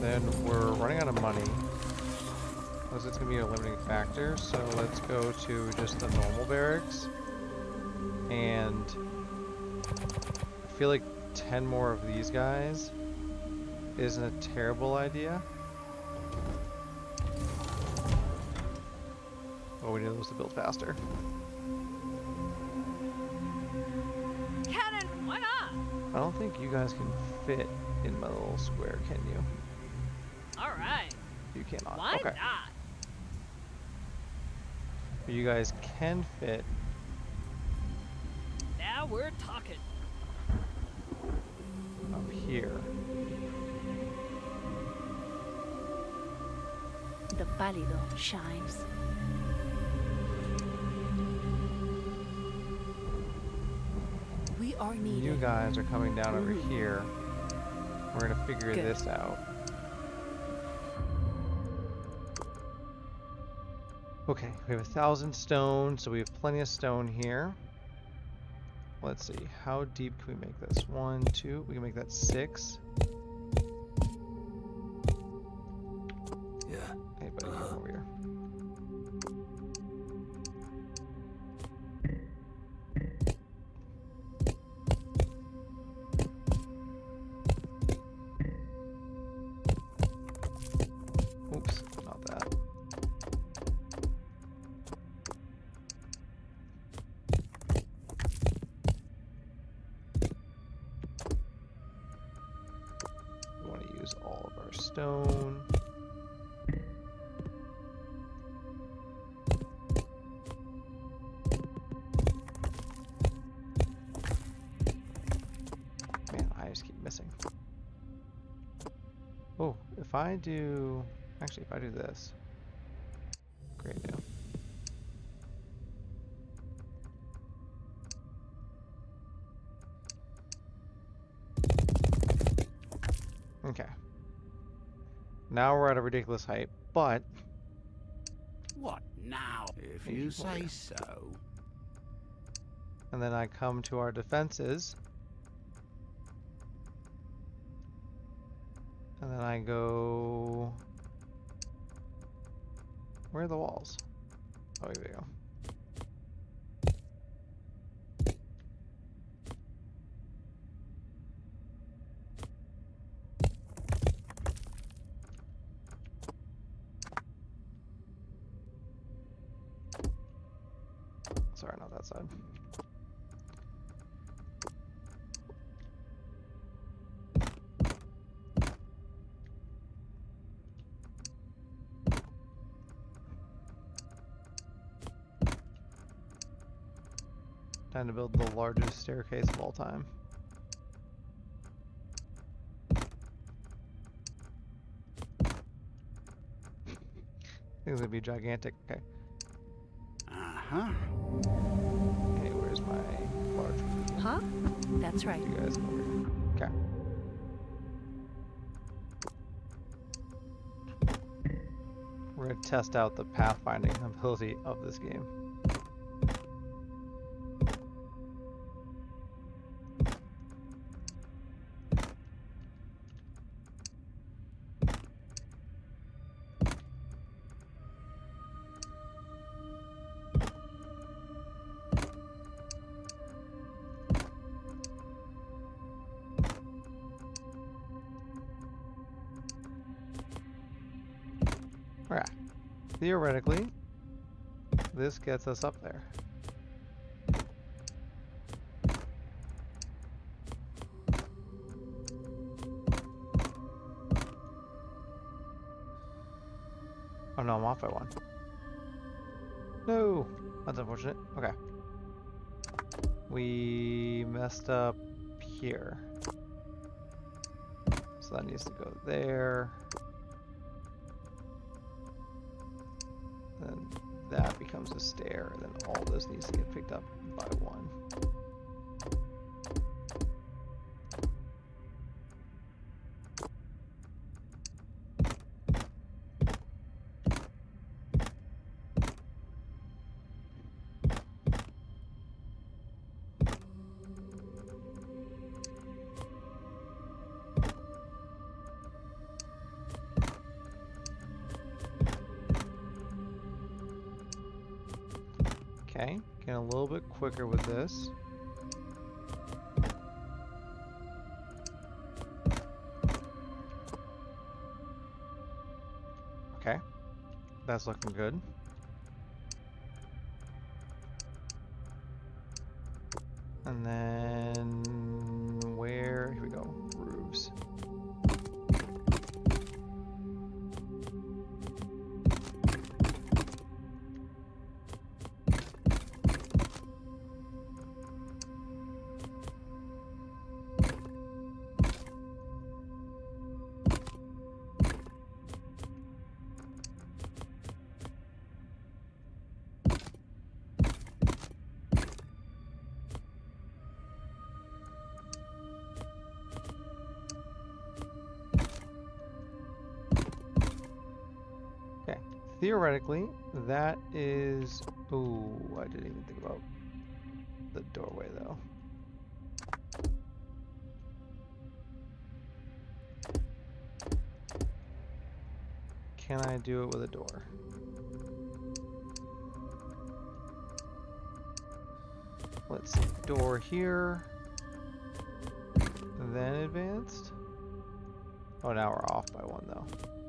then we're running out of money. Because it's going to be a limiting factor, so let's go to just the normal barracks. And I feel like 10 more of these guys isn't a terrible idea. We need those to build faster. Cannon, why not? I don't think you guys can fit in my little square, can you? All right, You cannot. why okay. not? But you guys can fit Now we're talking. up here. The pálido shines. Guys are coming down over mm-hmm. here. We're gonna figure Good. this out. Okay, we have a thousand stone, so we have plenty of stone here. Let's see, how deep can we make this? One, two, we can make that six. Oh, if I do... Actually, if I do this. Great deal. Okay. Now we're at a ridiculous height, but What now? If you you say so. and then I come to our defenses. And then I go Where are the walls? Oh, here we go. Time to build the largest staircase of all time. Things gonna be gigantic. Okay. Uh-huh. Okay, where's my large? Huh? That's right. You guys over here. Okay. We're gonna test out the pathfinding ability of this game. Gets us up there. Getting a little bit quicker with this. Okay, that's looking good. Theoretically, that is. Ooh, I didn't even think about the doorway though. Can I do it with a door? Let's see, door here, then advanced. Oh, now we're off by one though.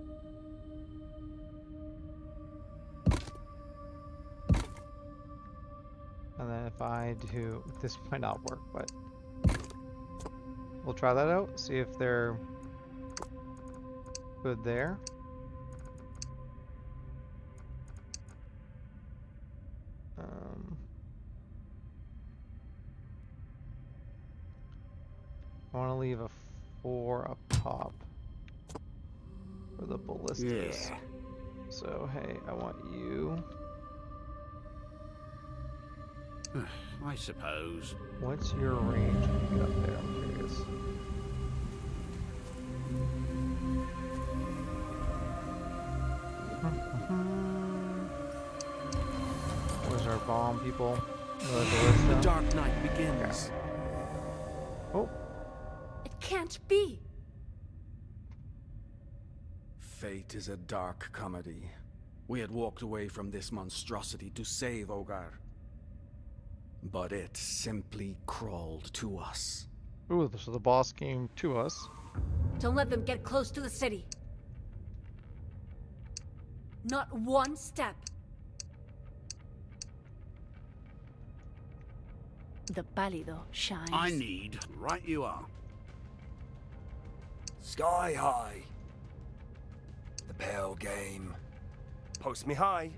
If I do, this might not work, but we'll try that out. See if they're Good there. Suppose. What's your range when you get up there? I'm curious. Where's our bomb people? The dark night begins. Oh, It can't be. Fate is a dark comedy. We had walked away from this monstrosity to save Hogar. But it simply crawled to us. ooh! So the boss came to us. Don't let them get close to the city. Not one step. The pálido shines. I need. Right you are. Sky high. The pale game. Post me high.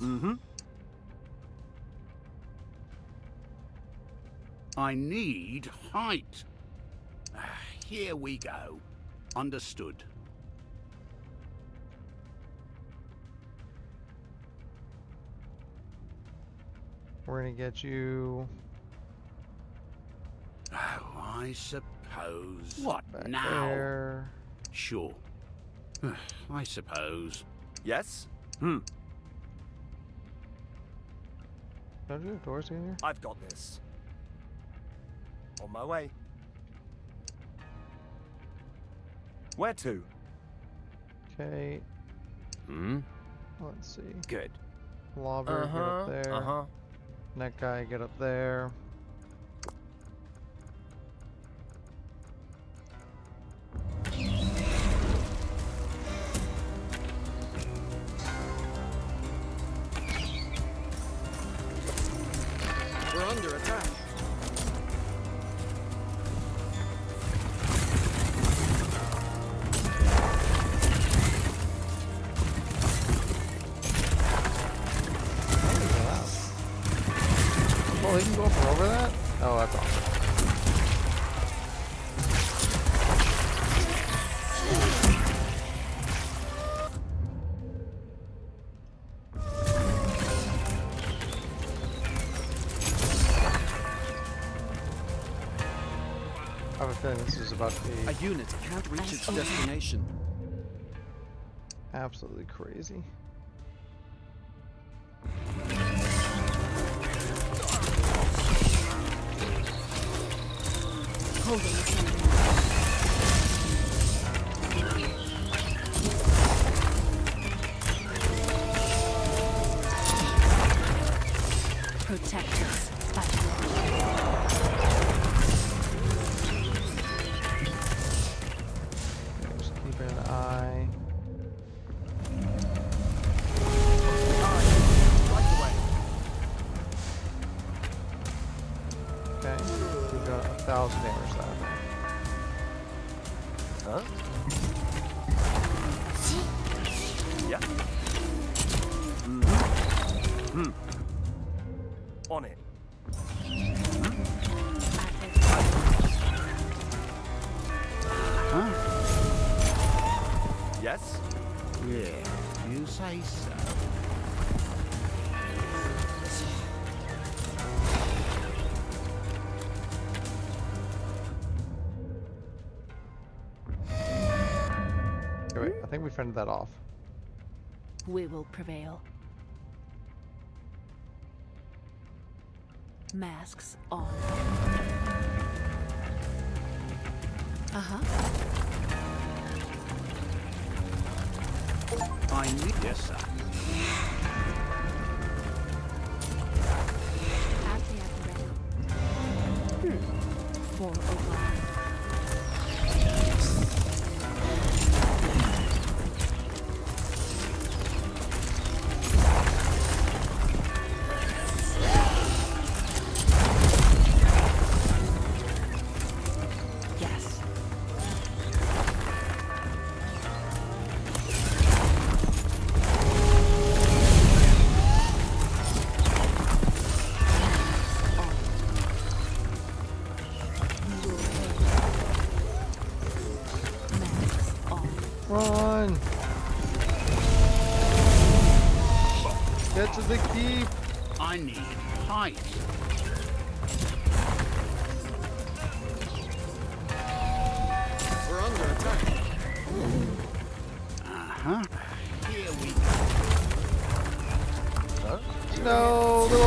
Mm-hmm. I need height. Here we go. Understood. We're gonna get you Oh, I suppose. What back now? there. Sure. I suppose. Yes? Hmm. Don't you have doors in here? I've got this. On my way. Where to? Okay, Hmm? let's see. Good. Lobber, get up there. Uh-huh. That guy, get up there. About to be A unit can't reach its destination. absolutely crazy. Fended that off. We will prevail.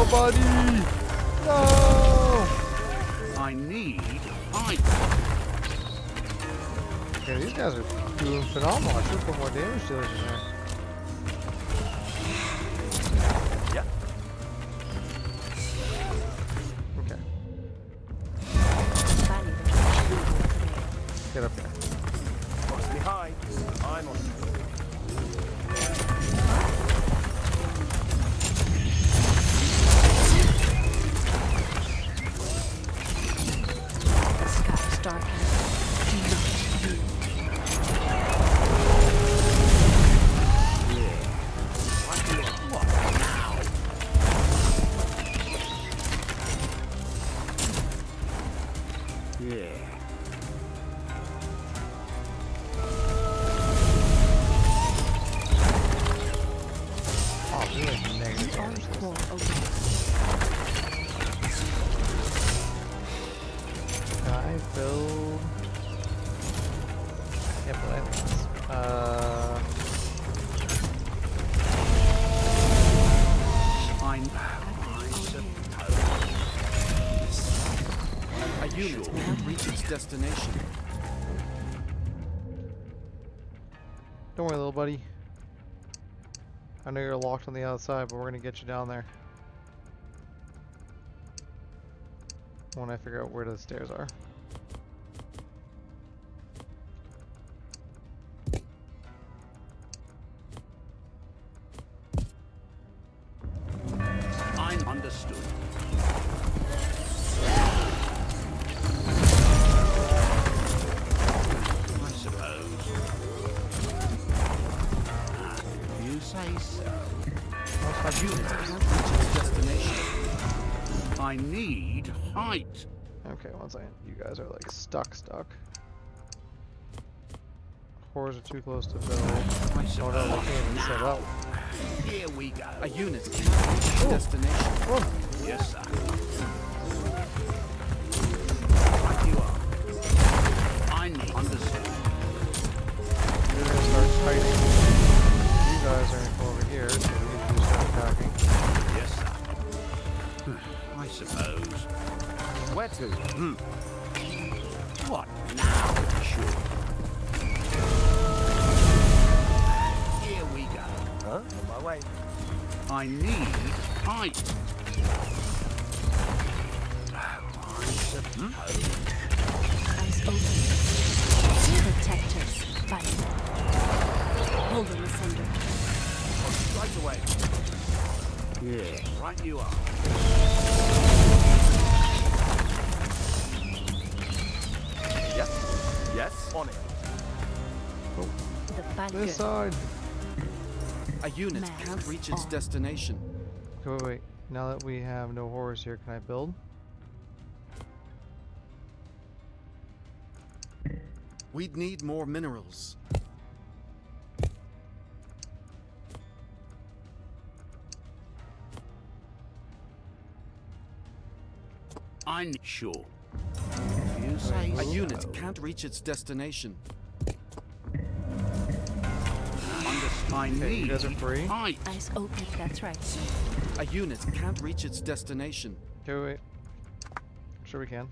No, little buddy. No. I need height. Okay, these guys are doing phenomenal. I should put more damage dealers in there. Yeah. Okay, get up there. Know you're locked on the outside, but we're gonna get you down there. When I figure out where the stairs are. Okay, one second. You guys are like stuck, stuck. Horrors are too close to build. I Oh no, they suppose. can't even set up. Here we go. A unit can't reach destination. Oh. Yes, sir. Right you are. I need understood. You're gonna start fighting. You guys are gonna over here, so we need to start attacking. Yes, sir. I suppose. Where to? Hmm. What now? Sure. Here we go. Huh? On my way. I need height. Oh, I suppose. Eyes open. Protectors. Fight. Hold them asunder. Right away. Yeah. Right you are. On it. The Valkyr. This side! A unit can't reach its on. destination. Okay, wait, wait. Now that we have no horrors here, can I build? We'd need more minerals. I'm sure. You say A unit can't reach its destination. Understood. I Okay, you need guys are free? Eyes open. That's right. A unit can't reach its destination. Okay, wait, wait. Sure we can.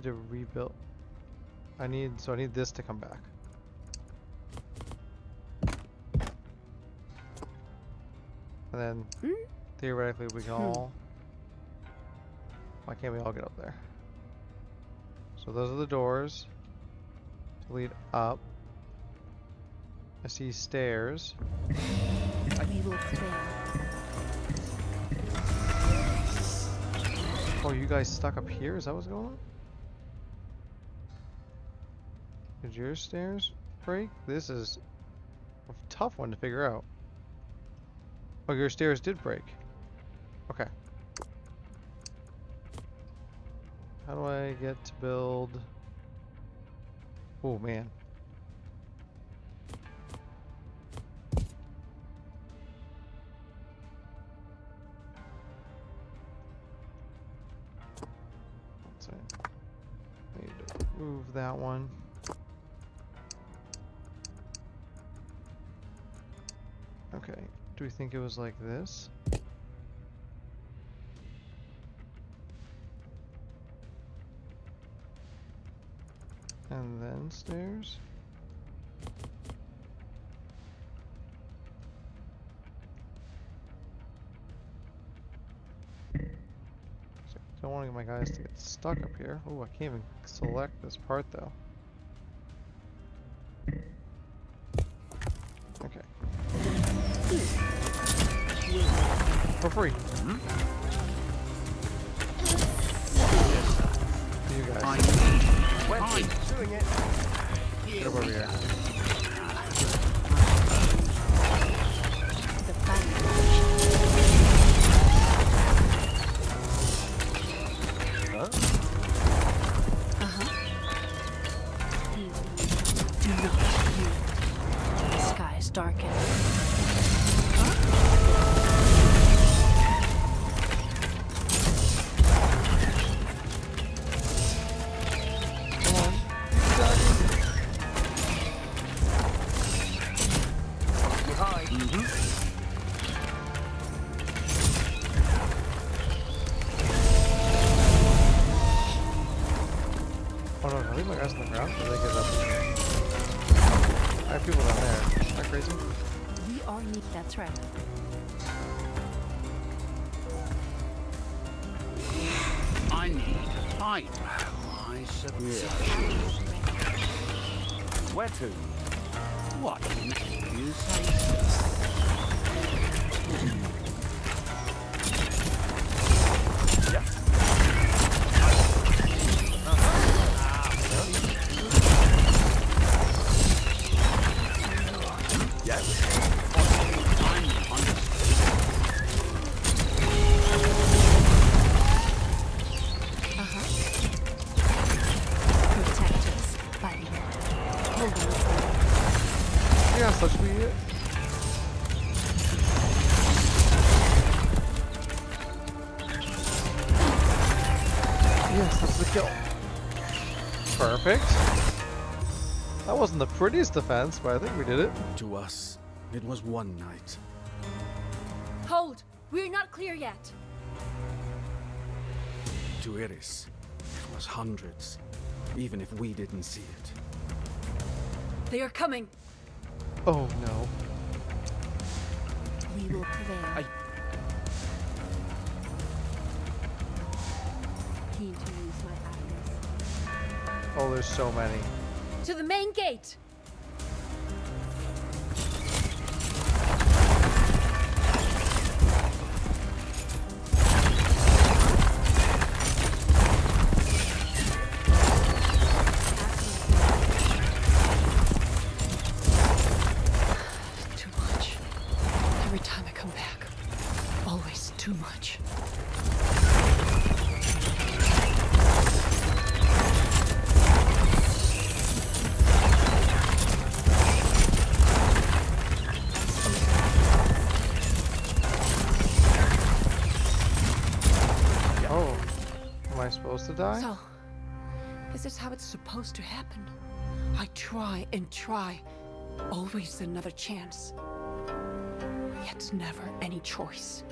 Need to rebuild? I need, so I need this to come back. And then theoretically we can hmm. all. Why can't we all get up there? So those are the doors to lead up. I see stairs. We will fail. Oh, you guys stuck up here? Is that what's going on? Did your stairs break? This is a tough one to figure out. Oh, your stairs did break. Okay. How do I get to build? Oh man. Let's see. Need to move that one. Do we think it was like this? And then stairs? Don't want to get my guys to get stuck up here. Oh, I can't even select this part though. Okay. For free. You guys. I need Wendy, doing it. Get over here. The Where prettiest defense, but I think we did it. To us, it was one night. Hold! We're not clear yet. To Iris, it was hundreds, even if we didn't see it. They are coming. Oh no. We will prevail. I- Keen to use my Atlas. Oh, there's so many. To the main gate! Supposed to die? So, this is how it's supposed to happen? I try and try. Always another chance. Yet never any choice.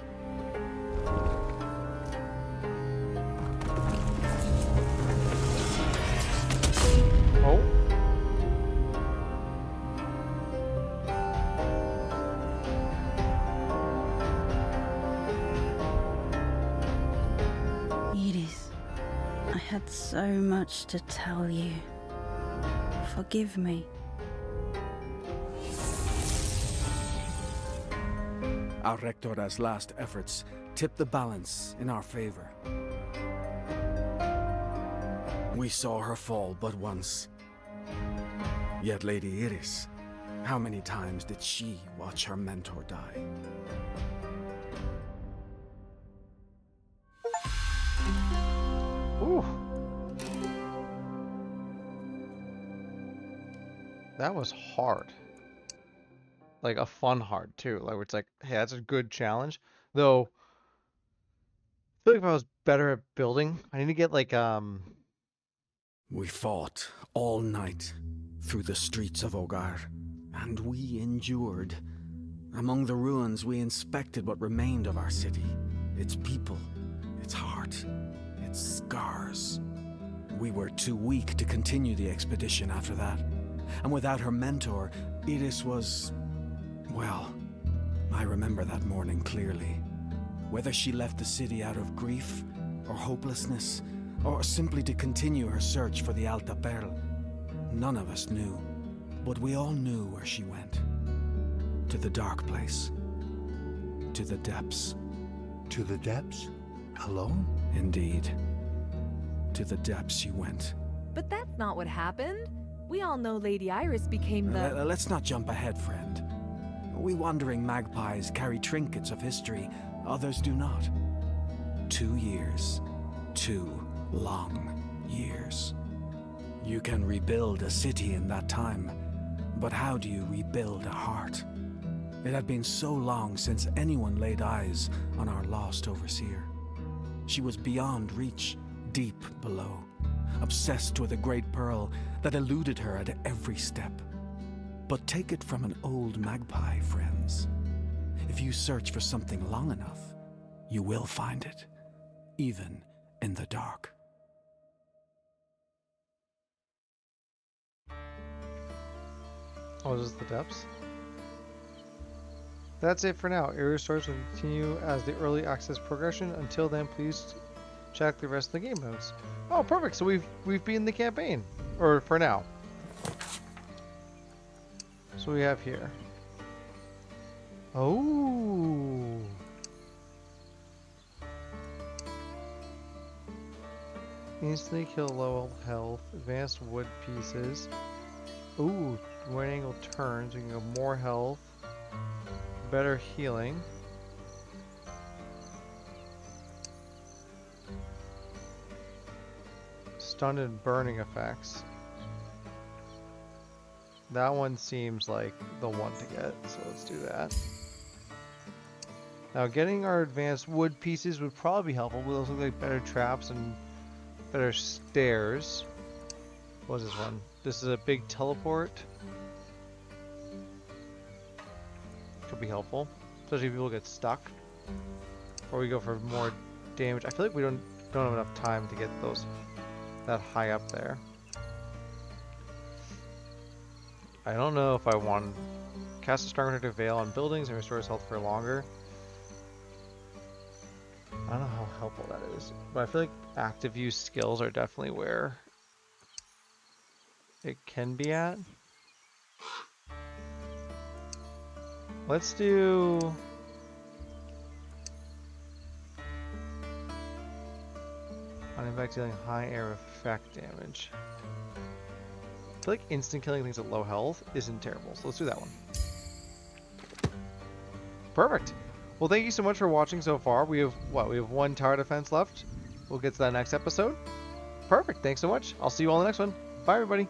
Much to tell you. Forgive me. Our Rectora's last efforts tipped the balance in our favor. We saw her fall but once. Yet Lady Iris How many times did she watch her mentor die? Ooh. That was hard. Like a fun hard too. Like where it's like, hey, that's a good challenge. Though I feel like if I was better at building, I need to get like um We fought all night through the streets of Hogar, and we endured. Among the ruins, we inspected what remained of our city its people, its heart, its scars. We were too weak to continue the expedition after that. And without her mentor, Iris was. Well, I remember that morning clearly. Whether she left the city out of grief, or hopelessness, or simply to continue her search for the Alta Perl, none of us knew. But we all knew where she went. To the dark place. To the depths. To the depths? Alone? Indeed. To the depths she went. But that's not what happened. We all know Lady Iris became the. Uh, let's not jump ahead, friend. We wandering magpies carry trinkets of history, others do not. Two years. Two long years. You can rebuild a city in that time, but how do you rebuild a heart? It had been so long since anyone laid eyes on our lost overseer. She was beyond reach, deep below, obsessed with a great pearl that eluded her at every step. But take it from an old magpie, friends. If you search for something long enough, you will find it, even in the dark. Oh, this is the depths? That's it for now. Area stores will continue as the early access progression. Until then, please check the rest of the game notes. Oh, perfect. So we've we've beaten the campaign, or for now. So we have here. Oh. Instantly kill low health, advanced wood pieces. Ooh, wide angle turns, we can go more health, better healing. Stun and burning effects. That one seems like the one to get, so let's do that. Now getting our advanced wood pieces would probably be helpful. We'll also like better traps and better stairs. What is this one? This is a big teleport. Could be helpful, especially if people get stuck. Or we go for more damage. I feel like we don't don't have enough time to get those that high up there. I don't know if I want to cast a strong protective veil on buildings and restores health for longer. I don't know how helpful that is, but I feel like active use skills are definitely where it can be at. Let's do... Unimpact dealing high air effect damage. I feel like instant killing things at low health isn't terrible, so let's do that one. Perfect! Well, thank you so much for watching so far. We have, what, we have one tower defense left. We'll get to that next episode. Perfect, thanks so much. I'll see you all in the next one. Bye, everybody.